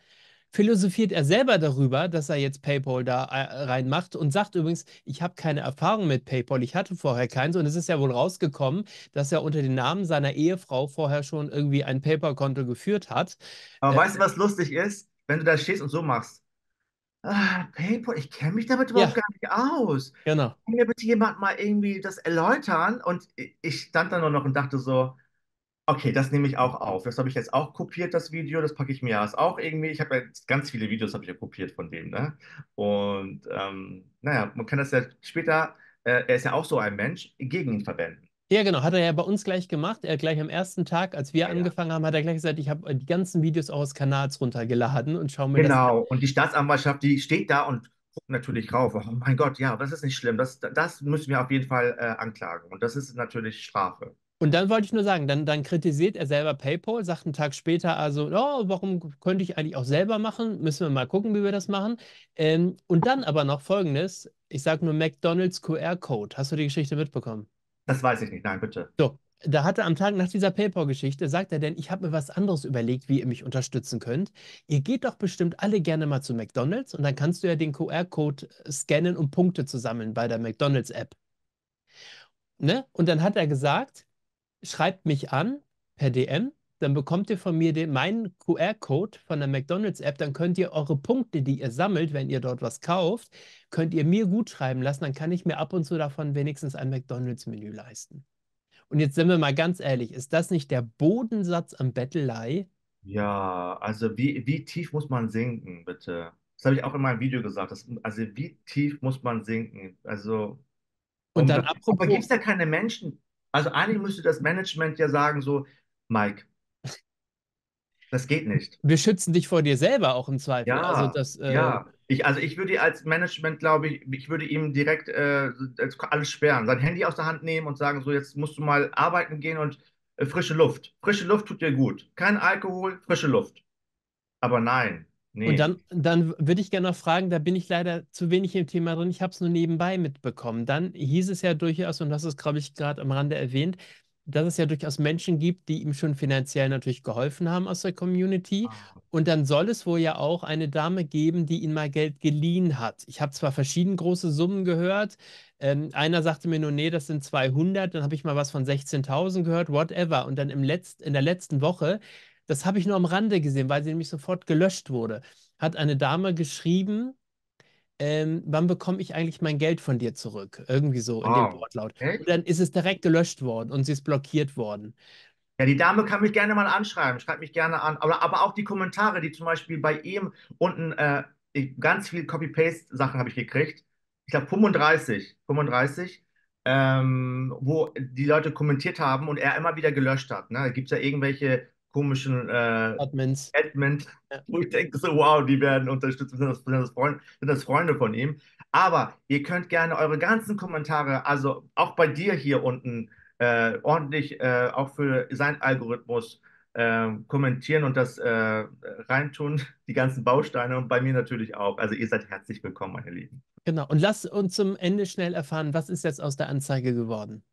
philosophiert er selber darüber, dass er jetzt PayPal da äh, reinmacht und sagt übrigens, ich habe keine Erfahrung mit PayPal, ich hatte vorher keins. Und es ist ja wohl rausgekommen, dass er unter dem Namen seiner Ehefrau vorher schon irgendwie ein PayPal-Konto geführt hat. Aber Äh, weißt du, was lustig ist? Wenn du da stehst und so machst. Ah, PayPal, ich kenne mich damit überhaupt Ja. gar nicht aus. Genau. Kann mir bitte jemand mal irgendwie das erläutern? Und ich- stand da nur noch und dachte so, okay, das nehme ich auch auf. Das habe ich jetzt auch kopiert, das Video, das packe ich mir jetzt auch irgendwie. Ich habe ja jetzt ganz viele Videos habe ich ja kopiert von dem, ne? Und ähm, naja, man kann das ja später, äh, er ist ja auch so ein Mensch, gegen ihn verwenden. Ja, genau, hat er ja bei uns gleich gemacht. Er gleich am ersten Tag, als wir Ja, ja. angefangen haben, hat er gleich gesagt, ich habe die ganzen Videos auch des Kanals runtergeladen und schau mir das Genau. Und die Staatsanwaltschaft, die steht da und guckt natürlich rauf. Oh mein Gott, ja, das ist nicht schlimm. Das, das müssen wir auf jeden Fall äh, anklagen. Und das ist natürlich Strafe. Und dann wollte ich nur sagen, dann, dann kritisiert er selber PayPal, sagt einen Tag später also, oh, warum könnte ich eigentlich auch selber machen? Müssen wir mal gucken, wie wir das machen. Ähm, und dann aber noch Folgendes, ich sage nur McDonald's QR-Code. Hast du die Geschichte mitbekommen? Das weiß ich nicht. Nein, bitte. So, da hat er am Tag nach dieser PayPal-Geschichte, sagt er denn, ich habe mir was anderes überlegt, wie ihr mich unterstützen könnt. Ihr geht doch bestimmt alle gerne mal zu McDonald's und dann kannst du ja den QR-Code scannen, um Punkte zu sammeln bei der McDonald's-App. Ne? Und dann hat er gesagt, schreibt mich an per DM, dann bekommt ihr von mir den, meinen QR-Code von der McDonald's-App, dann könnt ihr eure Punkte, die ihr sammelt, wenn ihr dort was kauft, könnt ihr mir gut schreiben lassen, dann kann ich mir ab und zu davon wenigstens ein McDonald's-Menü leisten. Und jetzt sind wir mal ganz ehrlich, ist das nicht der Bodensatz an Bettelei? Ja, also wie, wie tief muss man sinken, bitte? Das habe ich auch in meinem Video gesagt. Das, also wie tief muss man sinken? Also, Und um dann da- apropos- aber gibt es da keine Menschen? Also eigentlich müsste das Management ja sagen so, Mike, Das geht nicht. Wir schützen dich vor dir selber auch im Zweifel. Ja, also das, äh, ja. Ich, also ich würde als Management, glaube ich, ich würde ihm direkt äh, alles sperren, sein Handy aus der Hand nehmen und sagen, so jetzt musst du mal arbeiten gehen und äh, frische Luft. Frische Luft tut dir gut. Kein Alkohol, frische Luft. Aber nein, nee. Und dann, dann würde ich gerne noch fragen, da bin ich leider zu wenig im Thema drin, ich habe es nur nebenbei mitbekommen. Dann hieß es ja durchaus, und das ist, glaube ich, gerade am Rande erwähnt, dass es ja durchaus Menschen gibt, die ihm schon finanziell natürlich geholfen haben aus der Community. Ah. Und dann soll es wohl ja auch eine Dame geben, die ihm mal Geld geliehen hat. Ich habe zwar verschieden große Summen gehört. Ähm, einer sagte mir nur, nee, das sind 200. Dann habe ich mal was von 16.000 gehört, whatever. Und dann im Letzt, in der letzten Woche, das habe ich nur am Rande gesehen, weil sie nämlich sofort gelöscht wurde, hat eine Dame geschrieben, ähm, wann bekomme ich eigentlich mein Geld von dir zurück? Irgendwie so in dem Wow. Wortlaut. Echt? Und dann ist es direkt gelöscht worden und sie ist blockiert worden. Ja, die Dame kann mich gerne mal anschreiben, schreibt mich gerne an. Aber, aber auch die Kommentare, die zum Beispiel bei ihm unten äh, ganz viel Copy-Paste-Sachen habe ich gekriegt. Ich glaube 35, 35, ähm, wo die Leute kommentiert haben und er immer wieder gelöscht hat. Ne? Da gibt es ja irgendwelche komischen äh, Admins. Admin, Ja. wo ich denke so, wow, die werden unterstützt, sind das, sind das, Freunde, sind das Freunde von ihm. Aber ihr könnt gerne eure ganzen Kommentare, also auch bei dir hier unten, äh, ordentlich äh, auch für seinen Algorithmus äh, kommentieren und das äh, reintun, die ganzen Bausteine und bei mir natürlich auch. Also ihr seid herzlich willkommen, meine Lieben. Genau. Und lass uns zum Ende schnell erfahren, was ist jetzt aus der Anzeige geworden?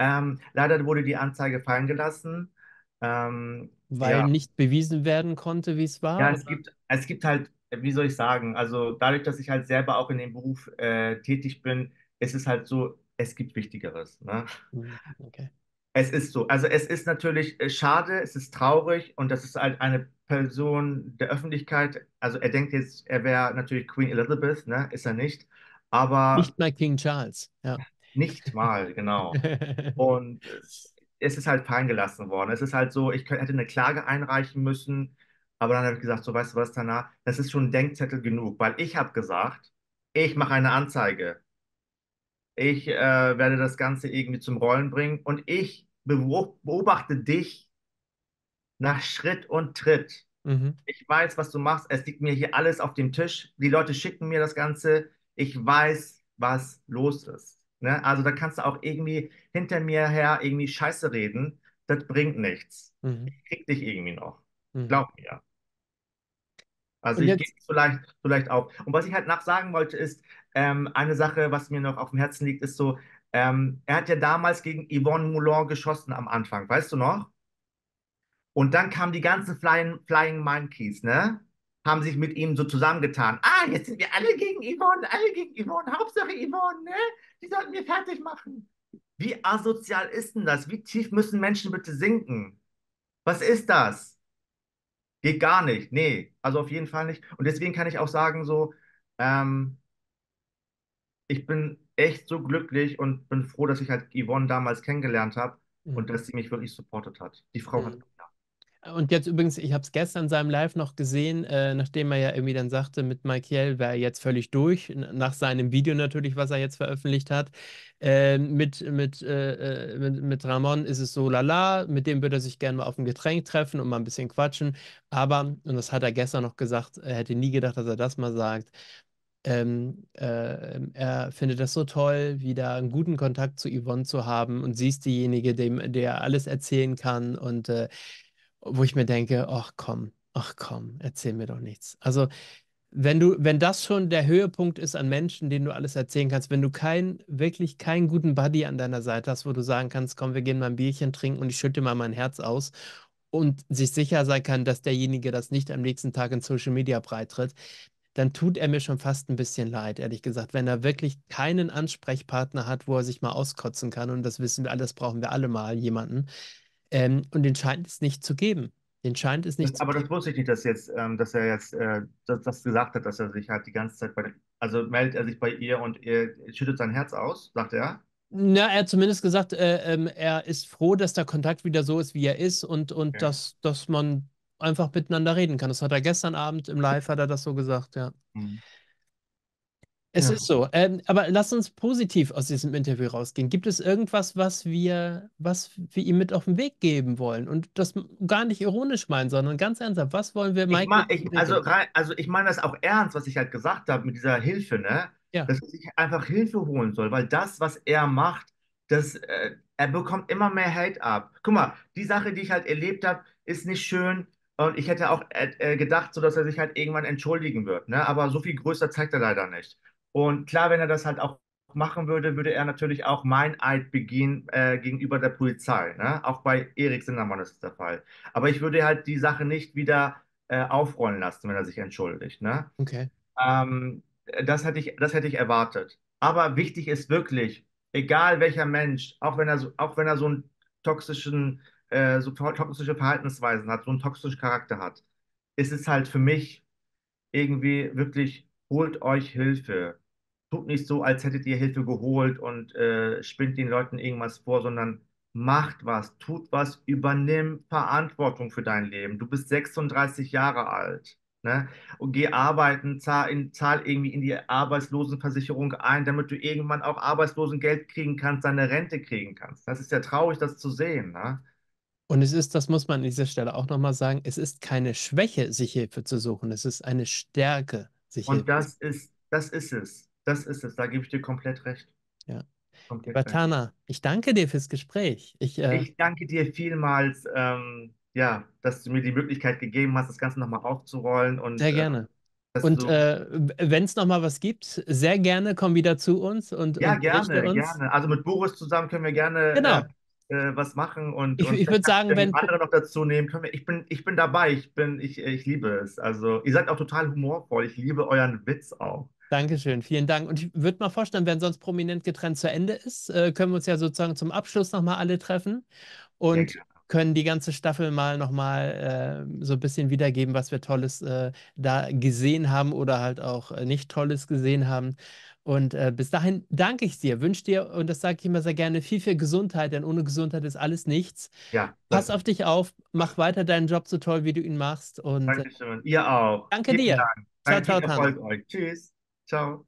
Ähm, leider wurde die Anzeige fallen gelassen. Ähm, Weil ja. nicht bewiesen werden konnte, wie es war? Ja, es oder? gibt, es gibt halt, wie soll ich sagen, also dadurch, dass ich halt selber auch in dem Beruf äh, tätig bin, ist es halt so, es gibt Wichtigeres. Ne? Hm, Okay. Es ist so. Also es ist natürlich äh, schade, es ist traurig und das ist halt eine Person der Öffentlichkeit. Also er denkt jetzt, er wäre natürlich Queen Elizabeth, ne? Ist er nicht. Aber Nicht mal King Charles. Ja. nicht mal, genau. Und äh, es ist halt fallen gelassen worden. Es ist halt so, ich hätte eine Klage einreichen müssen, aber dann habe ich gesagt, so weißt du was, Tana, das ist schon Denkzettel genug, weil ich habe gesagt, ich mache eine Anzeige. Ich äh, werde das Ganze irgendwie zum Rollen bringen und ich beob- beobachte dich nach Schritt und Tritt. Mhm. Ich weiß, was du machst. Es liegt mir hier alles auf dem Tisch. Die Leute schicken mir das Ganze. Ich weiß, was los ist. Ne? Also da kannst du auch irgendwie hinter mir her irgendwie Scheiße reden. Das bringt nichts. Mhm. Ich krieg dich irgendwie noch. Mhm. Glaub mir. Also ich jetzt- gebe es so leicht, so leicht auf. Und was ich halt nach sagen wollte, ist, ähm, eine Sache, was mir noch auf dem Herzen liegt, ist so, ähm, er hat ja damals gegen Yvonne Moulin geschossen am Anfang, weißt du noch? Und dann kamen die ganzen Flying, Flying Monkeys, ne? Haben sich mit ihm so zusammengetan. Ah, jetzt sind wir alle gegen Yvonne, alle gegen Yvonne. Hauptsache Yvonne, ne? Die sollten wir fertig machen. Wie asozial ist denn das? Wie tief müssen Menschen bitte sinken? Was ist das? Geht gar nicht. Nee, also auf jeden Fall nicht. Und deswegen kann ich auch sagen, so, ähm, ich bin echt so glücklich und bin froh, dass ich halt Yvonne damals kennengelernt habe Mhm. und dass sie mich wirklich supportet hat. Die Frau hat. Und jetzt übrigens, ich habe es gestern in seinem Live noch gesehen, äh, nachdem er ja irgendwie dann sagte, mit Michael wäre er jetzt völlig durch, nach seinem Video natürlich, was er jetzt veröffentlicht hat. Äh, mit, mit, äh, äh, mit, mit Ramon ist es so lala, mit dem würde er sich gerne mal auf ein Getränk treffen und mal ein bisschen quatschen. Aber, und das hat er gestern noch gesagt, er hätte nie gedacht, dass er das mal sagt. Ähm, äh, er findet das so toll, wieder einen guten Kontakt zu Yvonne zu haben und sie ist diejenige, dem, der alles erzählen kann und äh, wo ich mir denke, ach komm, ach komm, erzähl mir doch nichts. Also, wenn du, wenn das schon der Höhepunkt ist an Menschen, denen du alles erzählen kannst, wenn du kein, wirklich keinen guten Buddy an deiner Seite hast, wo du sagen kannst, komm, wir gehen mal ein Bierchen trinken und ich schütte mal mein Herz aus und sich sicher sein kann, dass derjenige das nicht am nächsten Tag in Social Media breitritt, dann tut er mir schon fast ein bisschen leid, ehrlich gesagt, wenn er wirklich keinen Ansprechpartner hat, wo er sich mal auskotzen kann. Und das wissen wir alle, das brauchen wir alle mal, jemanden. Ähm, und den scheint es nicht zu geben. Den scheint es nicht Das, aber das geben. wusste ich nicht, dass jetzt, ähm, dass er jetzt äh, das, das gesagt hat, dass er sich halt die ganze Zeit bei, also meldet er sich bei ihr und er schüttet sein Herz aus, sagt er. Na, er hat zumindest gesagt, äh, ähm, er ist froh, dass der Kontakt wieder so ist, wie er ist und, und Okay. dass, dass man einfach miteinander reden kann. Das hat er gestern Abend im Live, hat er das so gesagt, ja. Mhm. Es Ja. ist so. Ähm, aber lass uns positiv aus diesem Interview rausgehen. Gibt es irgendwas, was wir, was wir ihm mit auf den Weg geben wollen? Und das gar nicht ironisch meinen, sondern ganz ernsthaft. Was wollen wir Ich Mike mein, ich, also, also ich meine das auch ernst, was ich halt gesagt habe mit dieser Hilfe, ne? Ja. Dass sich einfach Hilfe holen soll, weil das, was er macht, das, äh, er bekommt immer mehr Hate ab. Guck mal, die Sache, die ich halt erlebt habe, ist nicht schön. Und ich hätte auch äh, äh, gedacht, so dass er sich halt irgendwann entschuldigen wird, ne? Aber so viel größer zeigt er leider nicht. Und klar, wenn er das halt auch machen würde, würde er natürlich auch Meineid begehen äh, gegenüber der Polizei, ne? Auch bei Erik Sindermann ist das der Fall. Aber ich würde halt die Sache nicht wieder äh, aufrollen lassen, wenn er sich entschuldigt. Ne? Okay. Ähm, das hätte ich, das hätte ich erwartet. Aber wichtig ist wirklich, egal welcher Mensch, auch wenn er so, auch wenn er so einen toxischen, äh, so toxische Verhaltensweisen hat, so einen toxischen Charakter hat, ist es halt für mich irgendwie wirklich, holt euch Hilfe. Tut nicht so, als hättet ihr Hilfe geholt und äh, spinnt den Leuten irgendwas vor, sondern macht was, tut was, übernimm Verantwortung für dein Leben. Du bist 36 Jahre alt. Ne? Und geh arbeiten, zahl, in, zahl irgendwie in die Arbeitslosenversicherung ein, damit du irgendwann auch Arbeitslosengeld kriegen kannst, deine Rente kriegen kannst. Das ist ja traurig, das zu sehen. Ne? Und es ist, das muss man an dieser Stelle auch nochmal sagen, es ist keine Schwäche, sich Hilfe zu suchen. Es ist eine Stärke, sich Und Hilfe das ist, das ist es. Das ist es. Da gebe ich dir komplett recht. Ja. Komplett Lieber recht. Ich danke dir fürs Gespräch. Ich, äh, Ich danke dir vielmals, ähm, ja, dass du mir die Möglichkeit gegeben hast, das Ganze nochmal aufzurollen. Und, sehr äh, gerne. dass Und du, äh, wenn es nochmal was gibt, sehr gerne komm wieder zu uns und, ja, und gerne, uns. gerne. Also mit Boris zusammen können wir gerne Genau. äh, äh, was machen und, Ich- und ich würd vielleicht sagen, wenn- andere noch dazu nehmen. Können wir, ich bin, ich bin dabei. Ich bin, ich, ich liebe es. Also ihr seid auch total humorvoll. Ich liebe euren Witz auch. Dankeschön, vielen Dank. Und ich würde mal vorstellen, wenn sonst prominent getrennt zu Ende ist, äh, können wir uns ja sozusagen zum Abschluss nochmal alle treffen und können die ganze Staffel mal nochmal äh, so ein bisschen wiedergeben, was wir Tolles äh, da gesehen haben oder halt auch äh, nicht Tolles gesehen haben. Und äh, bis dahin danke ich dir, wünsche dir, und das sage ich immer sehr gerne, viel, viel Gesundheit, denn ohne Gesundheit ist alles nichts. Ja, Pass auf dich auf, mach weiter deinen Job so toll, wie du ihn machst. Und Dankeschön. Ihr auch. danke Vielen dir. Dank. Ciao, ciao. Tschüss. Ciao.